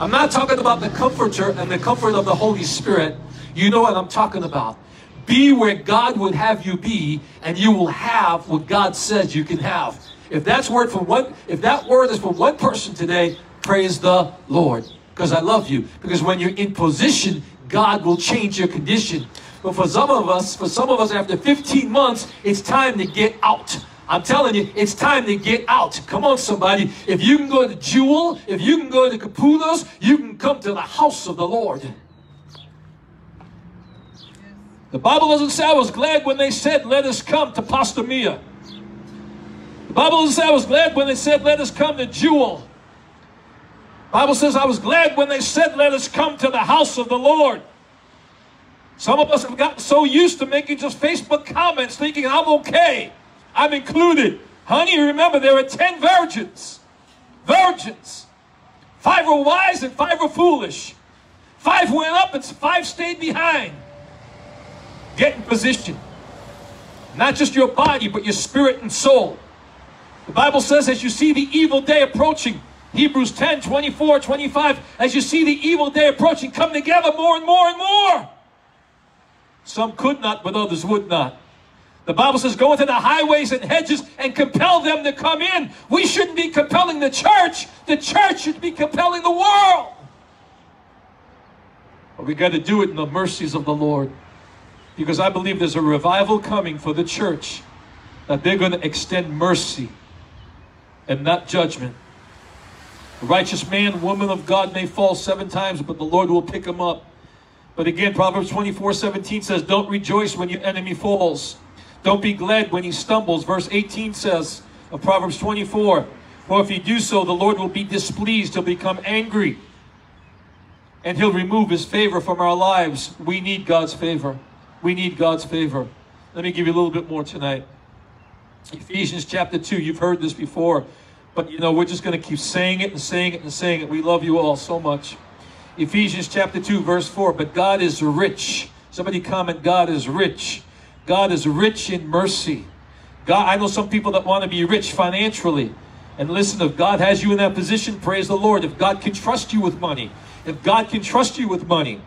I'm not talking about the comforter and the comfort of the Holy Spirit. You know what I'm talking about. Be where God would have you be, and you will have what God says you can have. If that's word from one, if that word is for one person today, praise the Lord. Because I love you. Because when you're in position, God will change your condition. But for some of us, for some of us after 15 months, it's time to get out. I'm telling you, it's time to get out. Come on, somebody. If you can go to Jewel, if you can go to Capulos, you can come to the house of the Lord. The Bible doesn't say I was glad when they said, let us come to Postamia. The Bible doesn't say I was glad when they said, let us come to Jewel. Bible says I was glad when they said, let us come to the house of the Lord. Some of us have gotten so used to making just Facebook comments thinking I'm okay. I'm included. Honey, remember there are 10 virgins. Virgins. Five were wise and five were foolish. Five went up and five stayed behind. Get in position. Not just your body, but your spirit and soul. The Bible says as you see the evil day approaching, Hebrews 10, 24, 25, as you see the evil day approaching, come together more and more and more. Some could not, but others would not. The Bible says, go into the highways and hedges and compel them to come in. We shouldn't be compelling the church. The church should be compelling the world. But we got to do it in the mercies of the Lord. Because I believe there's a revival coming for the church. That they're going to extend mercy and not judgment. A righteous man, woman of God may fall seven times, but the Lord will pick him up. But again, Proverbs 24, 17 says, Don't rejoice when your enemy falls. Don't be glad when he stumbles. Verse 18 says of Proverbs 24, For if you do so, the Lord will be displeased. He'll become angry. And he'll remove his favor from our lives. We need God's favor. We need God's favor. Let me give you a little bit more tonight. Ephesians chapter 2, you've heard this before, but you know, we're just going to keep saying it and saying it and saying it. We love you all so much. Ephesians chapter 2, verse 4, but God is rich. Somebody comment, God is rich. God is rich in mercy. God, I know some people that want to be rich financially. And listen, if God has you in that position, praise the Lord. If God can trust you with money, if God can trust you with money.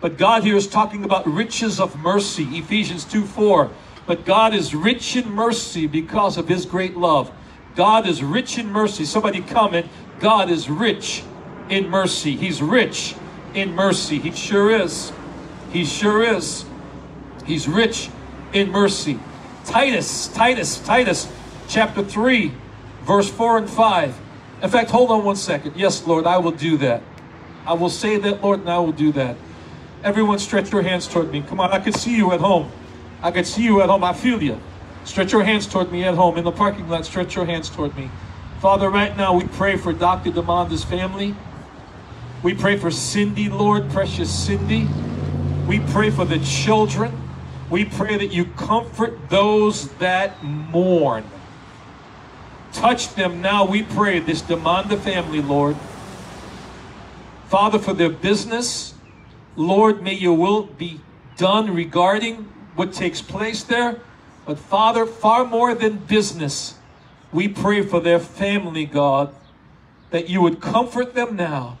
But God here is talking about riches of mercy, Ephesians 2 4. But God is rich in mercy because of his great love. God is rich in mercy. Somebody comment, God is rich in mercy. He's rich in mercy. He sure is. He sure is. He's rich in mercy. Titus, Titus, Titus, chapter 3, verse 4 and 5. In fact, hold on one second. Yes, Lord, I will do that. I will say that, Lord, and I will do that. Everyone stretch your hands toward me. Come on, I can see you at home. I can see you at home. I feel you. Stretch your hands toward me at home. In the parking lot, stretch your hands toward me. Father, right now we pray for Dr. Demanda's family. We pray for Cindy, Lord, precious Cindy. We pray for the children. We pray that you comfort those that mourn. Touch them now, we pray, this Demanda family, Lord. Father, for their business, Lord, may your will be done regarding what takes place there. But Father, far more than business, we pray for their family, God, that you would comfort them now.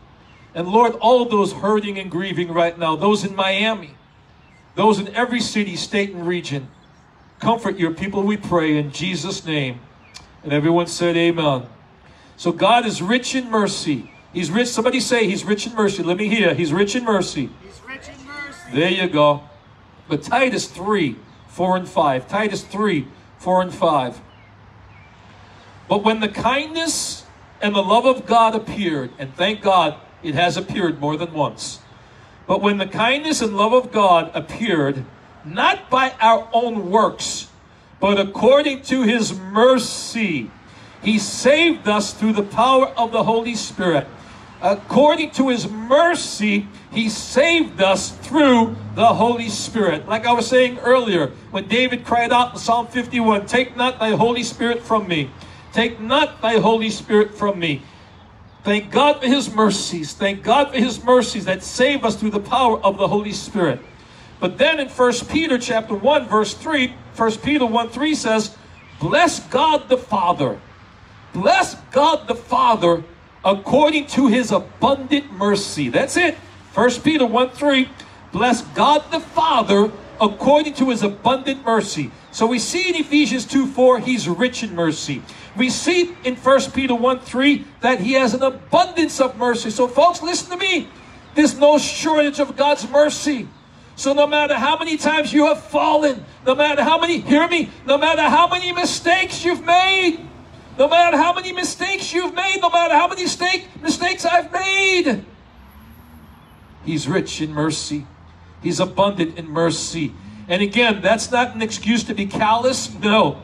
And Lord, all those hurting and grieving right now, those in Miami, those in every city, state, and region, comfort your people, we pray, in Jesus' name. And everyone said, Amen. So God is rich in mercy. He's rich. Somebody say he's rich in mercy. Let me hear. He's rich in mercy. He's rich in mercy. There you go. But Titus 3, 4 and 5. Titus 3, 4 and 5. But when the kindness and the love of God appeared, and thank God it has appeared more than once. But when the kindness and love of God appeared, not by our own works, but according to his mercy, he saved us through the power of the Holy Spirit. According to his mercy, he saved us through the Holy Spirit. Like I was saying earlier, when David cried out in Psalm 51, Take not thy Holy Spirit from me. Take not thy Holy Spirit from me. Thank God for his mercies. Thank God for his mercies that save us through the power of the Holy Spirit. But then in 1 Peter chapter 1, verse 3, 1 Peter 1 3 says, Bless God the Father. Bless God the Father according to his abundant mercy. That's it. 1 Peter 1 3. Bless God the Father according to his abundant mercy. So we see in Ephesians 2 4, he's rich in mercy. We see in 1 Peter 1 3 that he has an abundance of mercy. So, folks, listen to me. There's no shortage of God's mercy. So, no matter how many times you have fallen, no matter how many, hear me, no matter how many mistakes you've made, no matter how many mistakes you've made, no matter how many mistake, mistakes I've made, He's rich in mercy. He's abundant in mercy. And again, that's not an excuse to be callous. No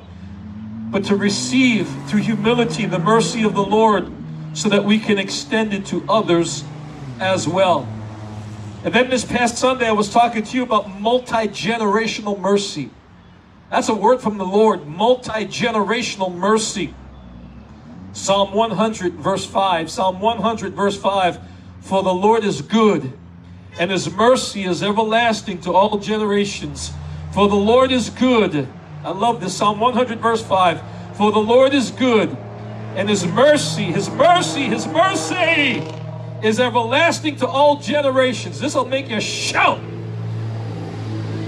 but to receive through humility the mercy of the Lord so that we can extend it to others as well. And then this past Sunday, I was talking to you about multi generational mercy. That's a word from the Lord multi generational mercy. Psalm 100, verse 5. Psalm 100, verse 5. For the Lord is good, and his mercy is everlasting to all generations. For the Lord is good I love this. Psalm 100, verse 5. For the Lord is good, and his mercy, his mercy, his mercy is everlasting to all generations. This will make you shout.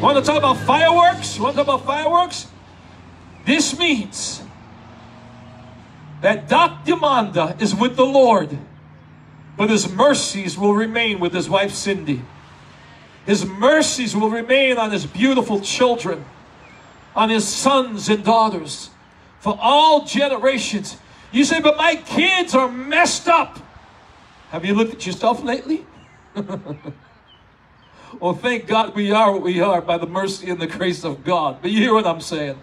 Want to talk about fireworks? Want to talk about fireworks? This means that Doc Demanda is with the Lord, but his mercies will remain with his wife Cindy. His mercies will remain on his beautiful children on his sons and daughters for all generations. You say, but my kids are messed up. Have you looked at yourself lately? well, oh, thank God we are what we are by the mercy and the grace of God. But you hear what I'm saying?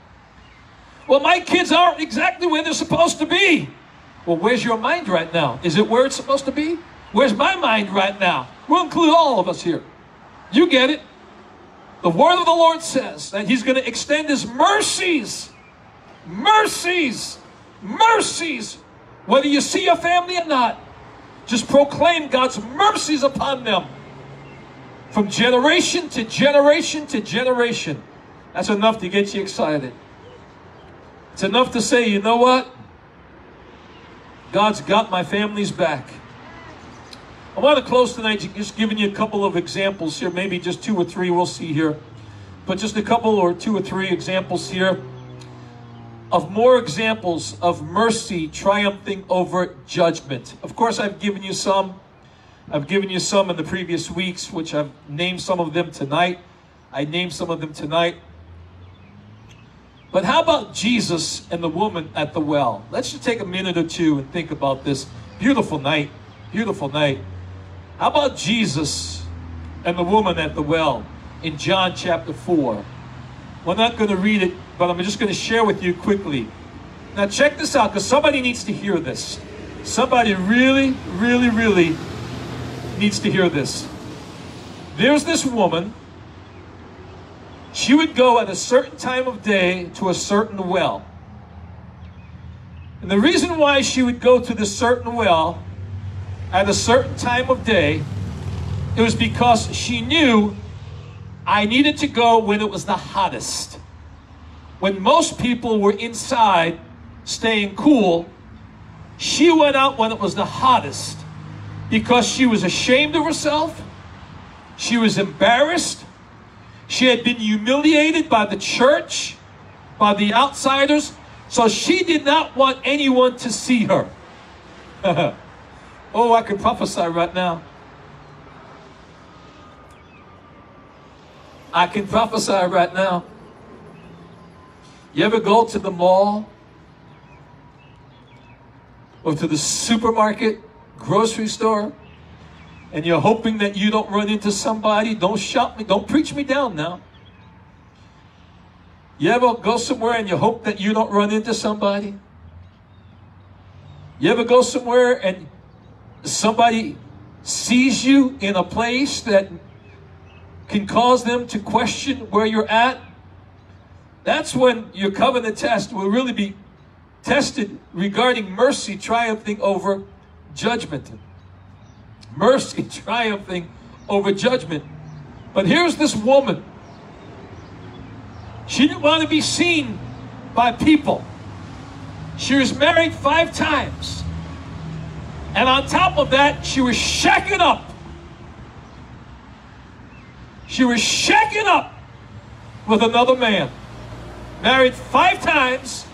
Well, my kids aren't exactly where they're supposed to be. Well, where's your mind right now? Is it where it's supposed to be? Where's my mind right now? We'll include all of us here. You get it. The word of the Lord says that He's going to extend His mercies, mercies, mercies, whether you see your family or not. Just proclaim God's mercies upon them from generation to generation to generation. That's enough to get you excited. It's enough to say, you know what? God's got my family's back. I want to close tonight just giving you a couple of examples here, maybe just two or three, we'll see here. But just a couple or two or three examples here of more examples of mercy triumphing over judgment. Of course, I've given you some. I've given you some in the previous weeks, which I've named some of them tonight. I named some of them tonight. But how about Jesus and the woman at the well? Let's just take a minute or two and think about this. Beautiful night. Beautiful night. How about Jesus and the woman at the well in John chapter 4? We're not going to read it, but I'm just going to share with you quickly. Now, check this out because somebody needs to hear this. Somebody really, really, really needs to hear this. There's this woman. She would go at a certain time of day to a certain well. And the reason why she would go to this certain well at a certain time of day, it was because she knew I needed to go when it was the hottest. When most people were inside staying cool, she went out when it was the hottest because she was ashamed of herself. She was embarrassed. She had been humiliated by the church, by the outsiders. So she did not want anyone to see her. Oh, I can prophesy right now. I can prophesy right now. You ever go to the mall or to the supermarket, grocery store, and you're hoping that you don't run into somebody, don't shout me, don't preach me down now. You ever go somewhere and you hope that you don't run into somebody? You ever go somewhere and somebody sees you in a place that can cause them to question where you're at? That's when your covenant test will really be tested regarding mercy triumphing over judgment. Mercy triumphing over judgment. But here's this woman. She didn't want to be seen by people. She was married five times. And on top of that, she was shacking up. She was shacking up with another man. Married five times,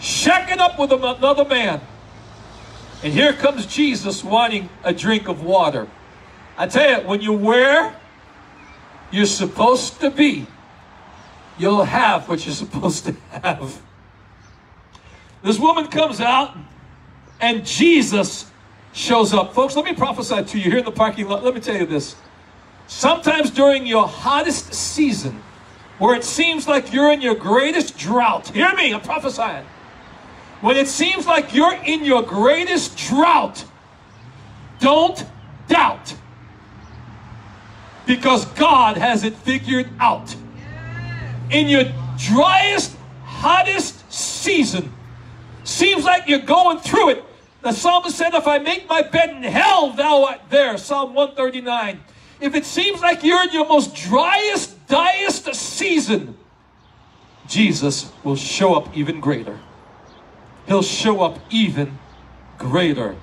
shacking up with another man. And here comes Jesus wanting a drink of water. I tell you, when you're where you're supposed to be, you'll have what you're supposed to have. This woman comes out, and Jesus shows up. Folks, let me prophesy to you here in the parking lot. Let me tell you this. Sometimes during your hottest season, where it seems like you're in your greatest drought, hear me, I'm prophesying. When it seems like you're in your greatest drought, don't doubt. Because God has it figured out. In your driest, hottest season, seems like you're going through it. The psalmist said, If I make my bed in hell, thou art there. Psalm 139. If it seems like you're in your most driest, diest season, Jesus will show up even greater. He'll show up even greater.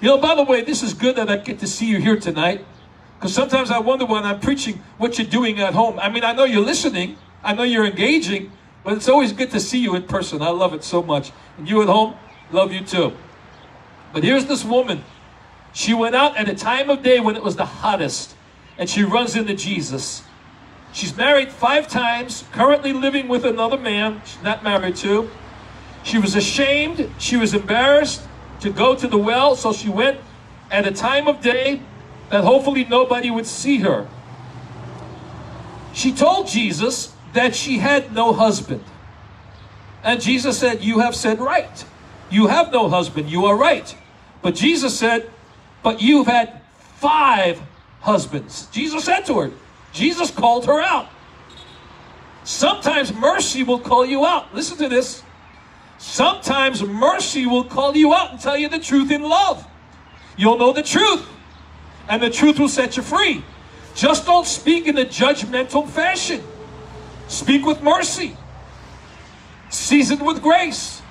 You know, by the way, this is good that I get to see you here tonight. Because sometimes I wonder when I'm preaching what you're doing at home. I mean, I know you're listening, I know you're engaging, but it's always good to see you in person. I love it so much. And you at home, love you too. But here's this woman. She went out at a time of day when it was the hottest, and she runs into Jesus. She's married five times, currently living with another man she's not married to. She was ashamed, she was embarrassed to go to the well, so she went at a time of day that hopefully nobody would see her. She told Jesus that she had no husband. And Jesus said, You have said right. You have no husband. You are right. But Jesus said, But you've had five husbands. Jesus said to her, Jesus called her out. Sometimes mercy will call you out. Listen to this. Sometimes mercy will call you out and tell you the truth in love. You'll know the truth, and the truth will set you free. Just don't speak in a judgmental fashion. Speak with mercy, seasoned with grace.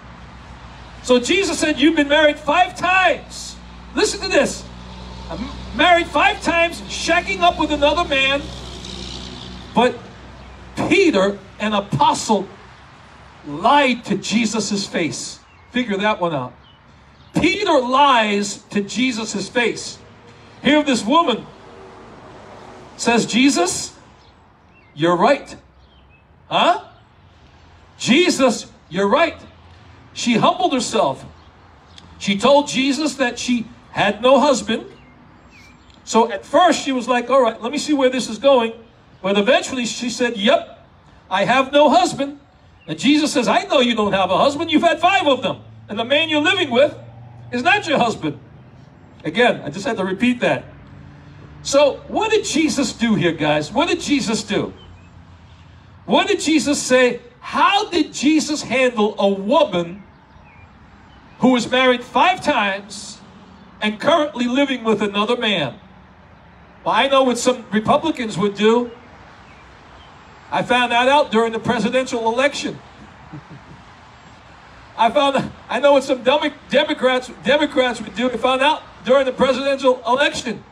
So Jesus said, You've been married five times. Listen to this. I'm married five times, shacking up with another man. But Peter, an apostle, lied to Jesus' face. Figure that one out. Peter lies to Jesus' face. Here, this woman says, Jesus, you're right. Huh? Jesus, you're right. She humbled herself. She told Jesus that she had no husband. So at first she was like, all right, let me see where this is going. But eventually she said, yep, I have no husband. And Jesus says, I know you don't have a husband. You've had five of them. And the man you're living with is not your husband. Again, I just had to repeat that. So, what did Jesus do here, guys? What did Jesus do? What did Jesus say? How did Jesus handle a woman who was married five times and currently living with another man? Well, I know what some Republicans would do. I found that out during the presidential election. I found I know what some Democrats Democrats would do. I found out during the presidential election.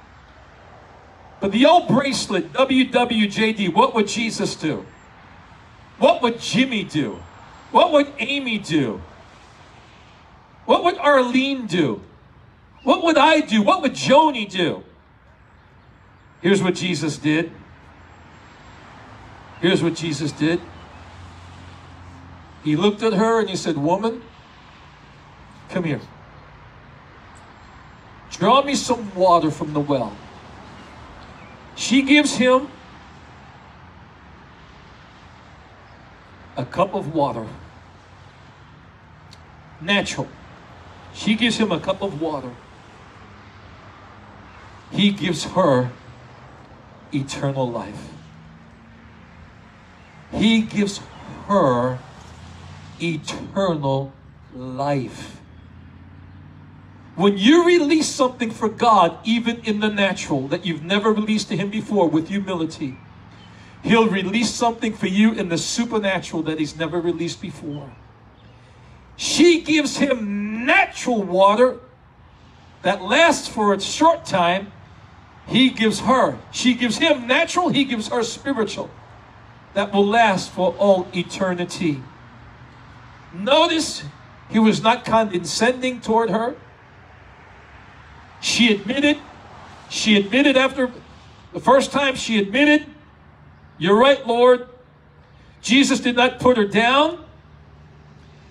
But the old bracelet, WWJD, what would Jesus do? What would Jimmy do? What would Amy do? What would Arlene do? What would I do? What would Joni do? Here's what Jesus did. Here's what Jesus did. He looked at her and he said, Woman, Come here. Draw me some water from the well. She gives him a cup of water. Natural. She gives him a cup of water. He gives her eternal life. He gives her eternal life. When you release something for God, even in the natural, that you've never released to Him before with humility, He'll release something for you in the supernatural that He's never released before. She gives Him natural water that lasts for a short time. He gives her. She gives Him natural, He gives her spiritual that will last for all eternity. Notice he was not condescending toward her. She admitted, she admitted after the first time, she admitted, You're right, Lord. Jesus did not put her down,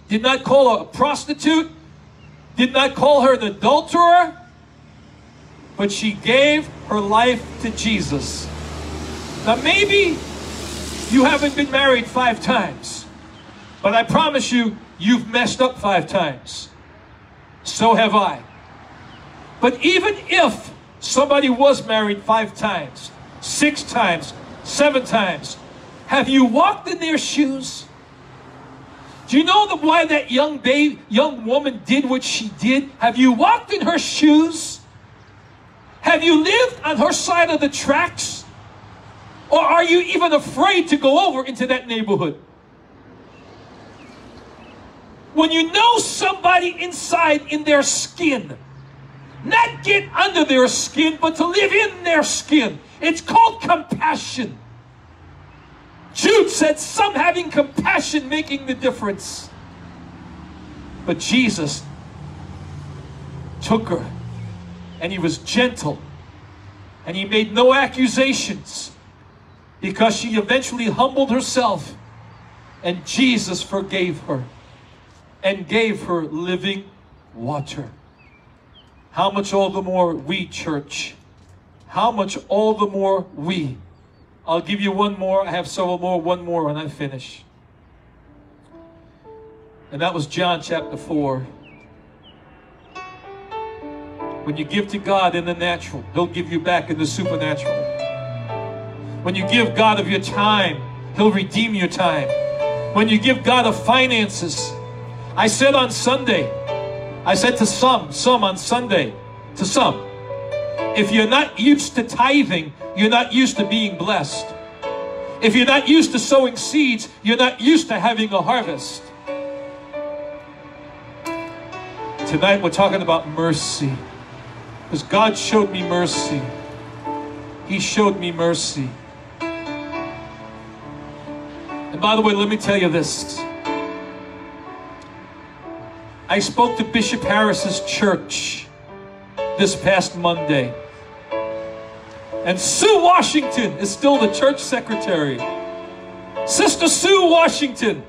did not call her a prostitute, did not call her an adulterer, but she gave her life to Jesus. Now, maybe you haven't been married five times, but I promise you, you've messed up five times. So have I. But even if somebody was married five times, six times, seven times, have you walked in their shoes? Do you know the, why that young babe, young woman did what she did? Have you walked in her shoes? Have you lived on her side of the tracks? Or are you even afraid to go over into that neighborhood? When you know somebody inside in their skin, not get under their skin, but to live in their skin, it's called compassion. Jude said, Some having compassion making the difference. But Jesus took her and he was gentle and he made no accusations because she eventually humbled herself and Jesus forgave her and gave her living water. How much all the more we, church? How much all the more we? I'll give you one more. I have several more. One more and I finish. And that was John chapter 4. When you give to God in the natural, He'll give you back in the supernatural. When you give God of your time, He'll redeem your time. When you give God of finances, I said on Sunday, I said to some, some on Sunday, to some, if you're not used to tithing, you're not used to being blessed. If you're not used to sowing seeds, you're not used to having a harvest. Tonight we're talking about mercy. Because God showed me mercy. He showed me mercy. And by the way, let me tell you this. I spoke to Bishop Harris's church this past Monday. And Sue Washington is still the church secretary. Sister Sue Washington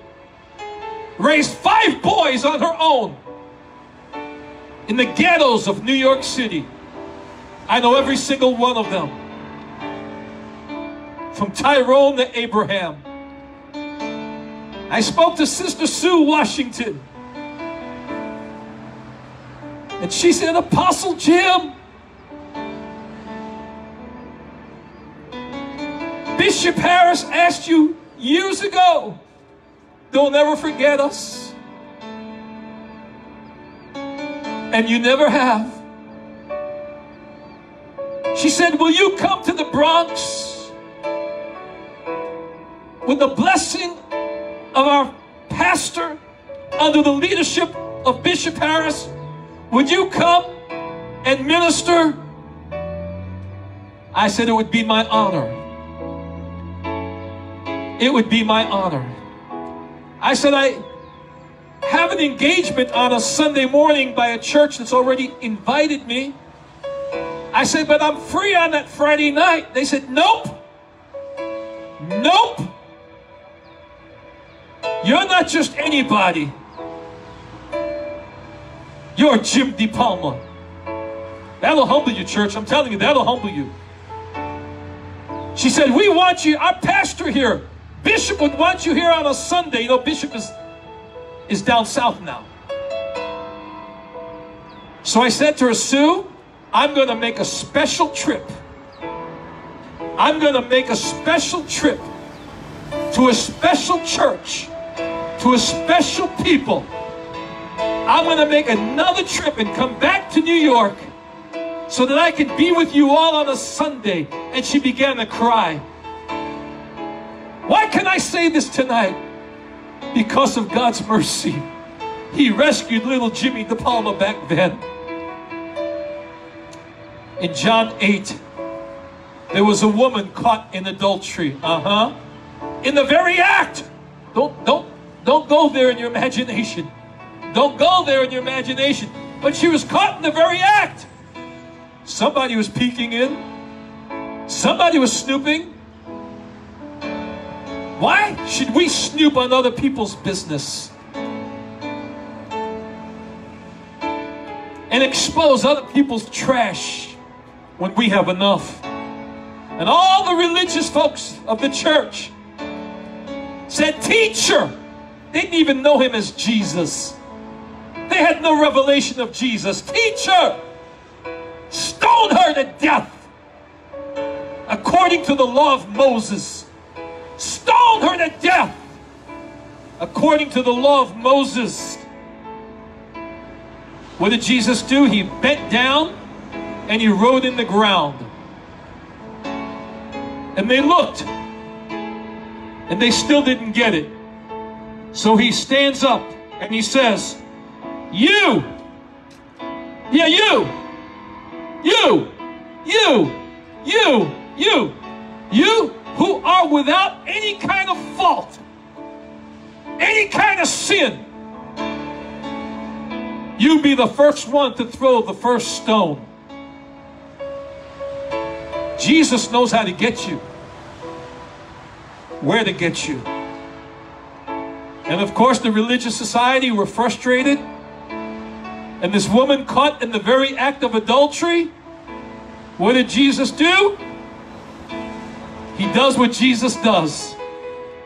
raised five boys on her own in the ghettos of New York City. I know every single one of them. From Tyrone to Abraham. I spoke to Sister Sue Washington. And she said, Apostle Jim, Bishop Harris asked you years ago, they'll never forget us. And you never have. She said, Will you come to the Bronx with the blessing of our pastor under the leadership of Bishop Harris? Would you come and minister? I said, It would be my honor. It would be my honor. I said, I have an engagement on a Sunday morning by a church that's already invited me. I said, but I'm free on that Friday night. They said, nope. Nope. You're not just anybody. You're Jim DePalma. That'll humble you, church. I'm telling you, that'll humble you. She said, We want you, our pastor here, Bishop would want you here on a Sunday. You know, Bishop is, is down south now. So I said to her, Sue, I'm going to make a special trip. I'm going to make a special trip to a special church, to a special people. I'm going to make another trip and come back to New York so that I can be with you all on a Sunday. And she began to cry. Why can I say this tonight? Because of God's mercy. He rescued little Jimmy DePalma back then. In John 8, there was a woman caught in adultery. Uh-huh. In the very act. Don't don't don't go there in your imagination. Don't go there in your imagination. But she was caught in the very act. Somebody was peeking in. Somebody was snooping. Why should we snoop on other people's business? And expose other people's trash when we have enough. And all the religious folks of the church said, Teacher! They didn't even know him as Jesus. They had no revelation of Jesus. Teacher! Stone her to death according to the law of Moses. Stone her to death according to the law of Moses. What did Jesus do? He bent down and he wrote in the ground. And they looked and they still didn't get it. So he stands up and he says, You, yeah, you, you, you, you, you, you who are without any kind of fault, any kind of sin, you be the first one to throw the first stone. Jesus knows how to get you, where to get you. And of course, the religious society were frustrated. And this woman caught in the very act of adultery, what did Jesus do? He does what Jesus does.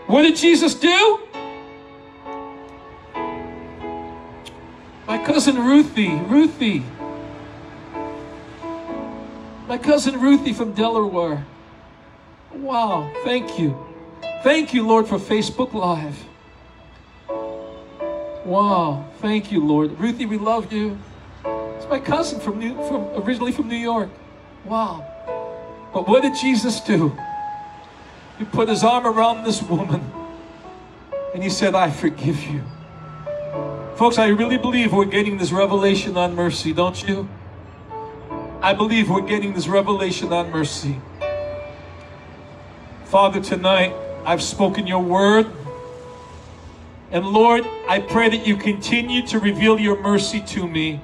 What did Jesus do? My cousin Ruthie, Ruthie, my cousin Ruthie from Delaware. Wow, thank you. Thank you, Lord, for Facebook Live. Wow, thank you, Lord. Ruthie, we love you. It's my cousin from New, from originally from New York. Wow. But what did Jesus do? He put his arm around this woman and he said, I forgive you. Folks, I really believe we're getting this revelation on mercy, don't you? I believe we're getting this revelation on mercy. Father, tonight I've spoken your word. And Lord, I pray that you continue to reveal your mercy to me.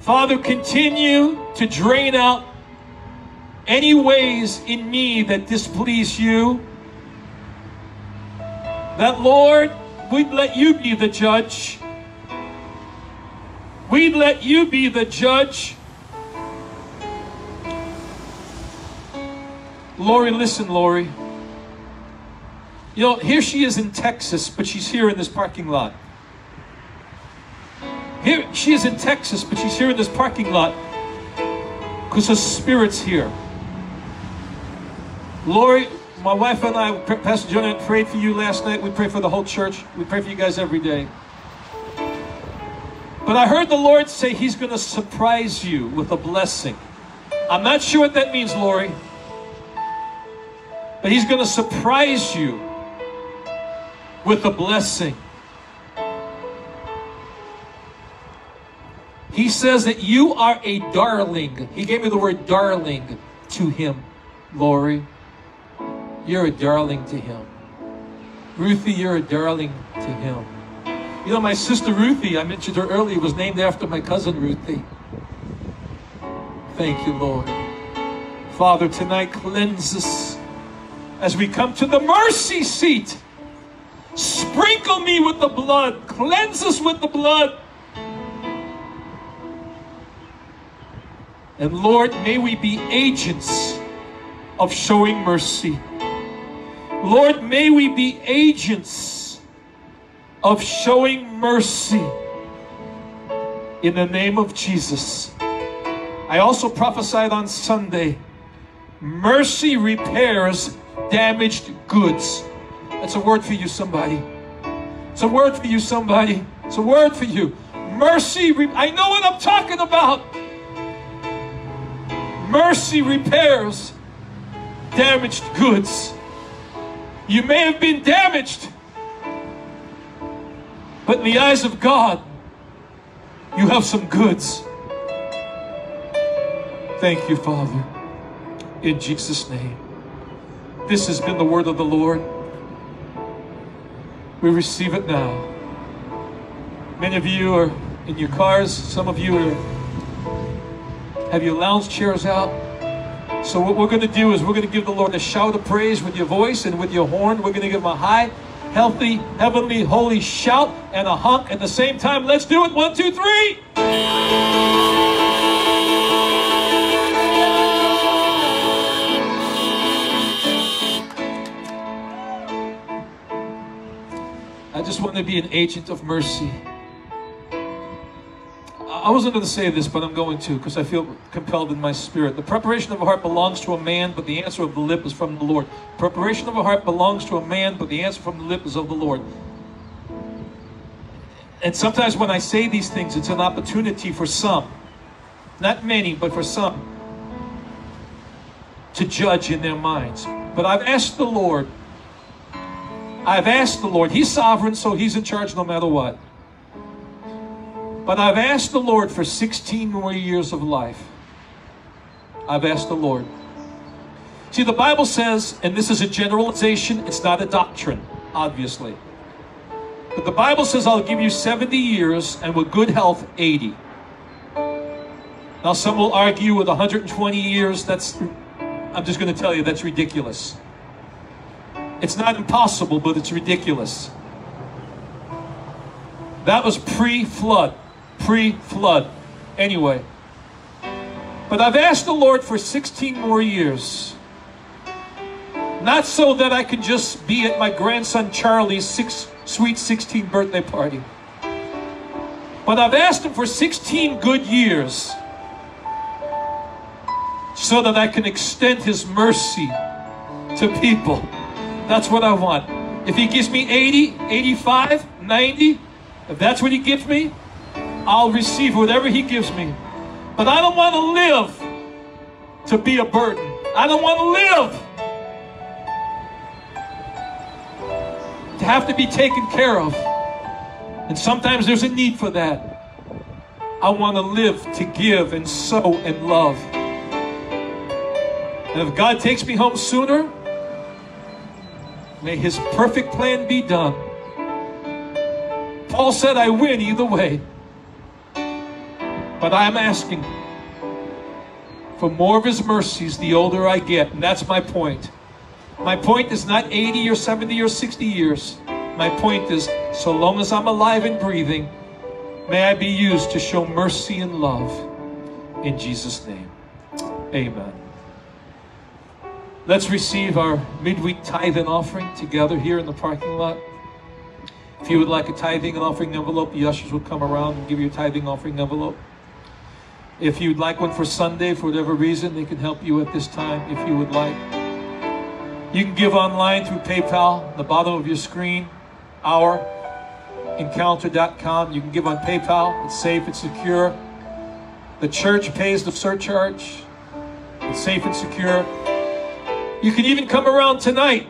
Father, continue to drain out any ways in me that displease you. That, Lord, we'd let you be the judge. We'd let you be the judge. Lori, listen, Lori. You know, here she is in Texas, but she's here in this parking lot. Here she is in Texas, but she's here in this parking lot because her spirit's here. Lori, my wife and I, Pastor Jonah, prayed for you last night. We pray for the whole church. We pray for you guys every day. But I heard the Lord say He's going to surprise you with a blessing. I'm not sure what that means, Lori. But He's going to surprise you with a blessing. He says that you are a darling. He gave me the word darling to him, Lori. You're a darling to him. Ruthie, you're a darling to him. You know, my sister Ruthie, I mentioned her earlier, was named after my cousin Ruthie. Thank you, Lord. Father, tonight cleanse us as we come to the mercy seat. Sprinkle me with the blood. Cleanse us with the blood. And Lord, may we be agents of showing mercy. Lord, may we be agents of showing mercy in the name of Jesus. I also prophesied on Sunday mercy repairs damaged goods. That's a word for you, somebody. It's a word for you, somebody. It's a word for you. Mercy, I know what I'm talking about. Mercy repairs damaged goods. You may have been damaged, but in the eyes of God, you have some goods. Thank you, Father. In Jesus' name. This has been the word of the Lord. We receive it now. Many of you are in your cars. Some of you are, have your lounge chairs out. So what we're going to do is we're going to give the Lord a shout of praise with your voice and with your horn. We're going to give him a high, healthy, heavenly, holy shout and a honk at the same time. Let's do it. One, two, three. Just want to be an agent of mercy. I wasn't going to say this, but I'm going to because I feel compelled in my spirit. The preparation of a heart belongs to a man, but the answer of the lip is from the Lord. Preparation of a heart belongs to a man, but the answer from the lip is of the Lord. And sometimes when I say these things, it's an opportunity for some, not many, but for some, to judge in their minds. But I've asked the Lord, I've asked the Lord, He's sovereign, so He's in charge no matter what. But I've asked the Lord for 16 more years of life. I've asked the Lord. See, the Bible says, and this is a generalization, it's not a doctrine, obviously. But the Bible says, I'll give you 70 years and with good health, 80. Now, some will argue with 120 years, that's, I'm just going to tell you, that's ridiculous. It's not impossible, but it's ridiculous. That was pre flood. Pre flood. Anyway. But I've asked the Lord for 16 more years. Not so that I can just be at my grandson Charlie's six, sweet 16th birthday party. But I've asked him for 16 good years so that I can extend his mercy to people. That's what I want. If he gives me 80, 85, 90, if that's what he gives me, I'll receive whatever he gives me. But I don't want to live to be a burden. I don't want to live to have to be taken care of. And sometimes there's a need for that. I want to live to give and sow and love. And if God takes me home sooner, may his perfect plan be done. Paul said, I win either way. But I'm asking for more of his mercies the older I get. And that's my point. My point is not 80 or 70 or 60 years. My point is, so long as I'm alive and breathing, may I be used to show mercy and love. In Jesus' name, amen. Let's receive our midweek tithe and offering together here in the parking lot. If you would like a tithing and offering envelope, the ushers will come around and give you a tithing offering envelope. If you'd like one for Sunday, for whatever reason, they can help you at this time if you would like. You can give online through PayPal, the bottom of your screen, ourencounter.com. You can give on PayPal, it's safe, it's secure. The church pays the surcharge, it's safe and secure. You can even come around tonight.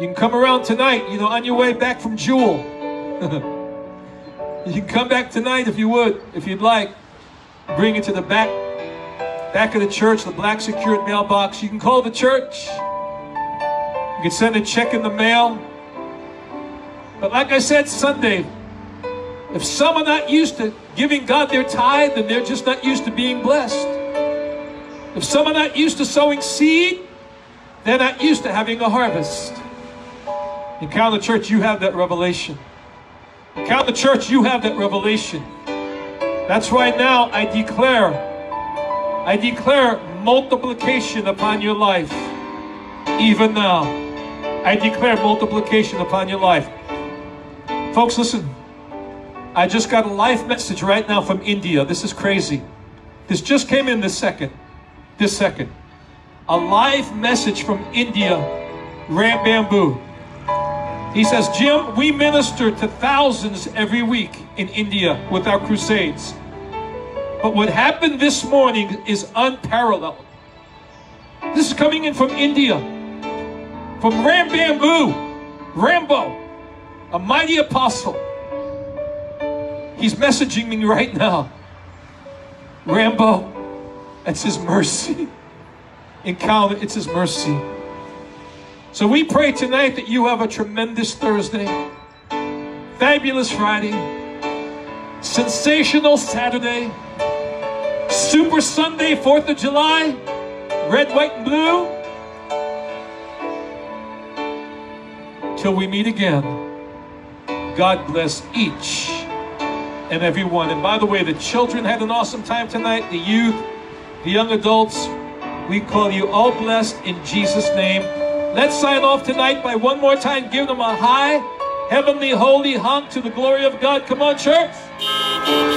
You can come around tonight, you know, on your way back from Jewel. you can come back tonight if you would, if you'd like. Bring it to the back, back of the church, the black secured mailbox. You can call the church. You can send a check in the mail. But like I said Sunday, if some are not used to giving God their tithe, then they're just not used to being blessed. If some are not used to sowing seed, they're not used to having a harvest. Encounter Church, you have that revelation. Encounter Church, you have that revelation. That's right now, I declare, I declare multiplication upon your life. Even now, I declare multiplication upon your life. Folks, listen. I just got a live message right now from India. This is crazy. This just came in this second. This second. A live message from India, Ram Babu. He says, Jim, we minister to thousands every week in India with our crusades. But what happened this morning is unparalleled. This is coming in from India, from Ram Babu, Rambo, a mighty apostle. He's messaging me right now. Rambo, it's His mercy. Encounter, it's His mercy. So we pray tonight that you have a tremendous Thursday, fabulous Friday, sensational Saturday, Super Sunday, 4th of July, red, white, and blue. Till we meet again, God bless each and every one. And by the way, the children had an awesome time tonight, the youth, the young adults. We call you all blessed in Jesus' name. Let's sign off tonight by one more time giving them a high, heavenly, holy honk to the glory of God. Come on, church.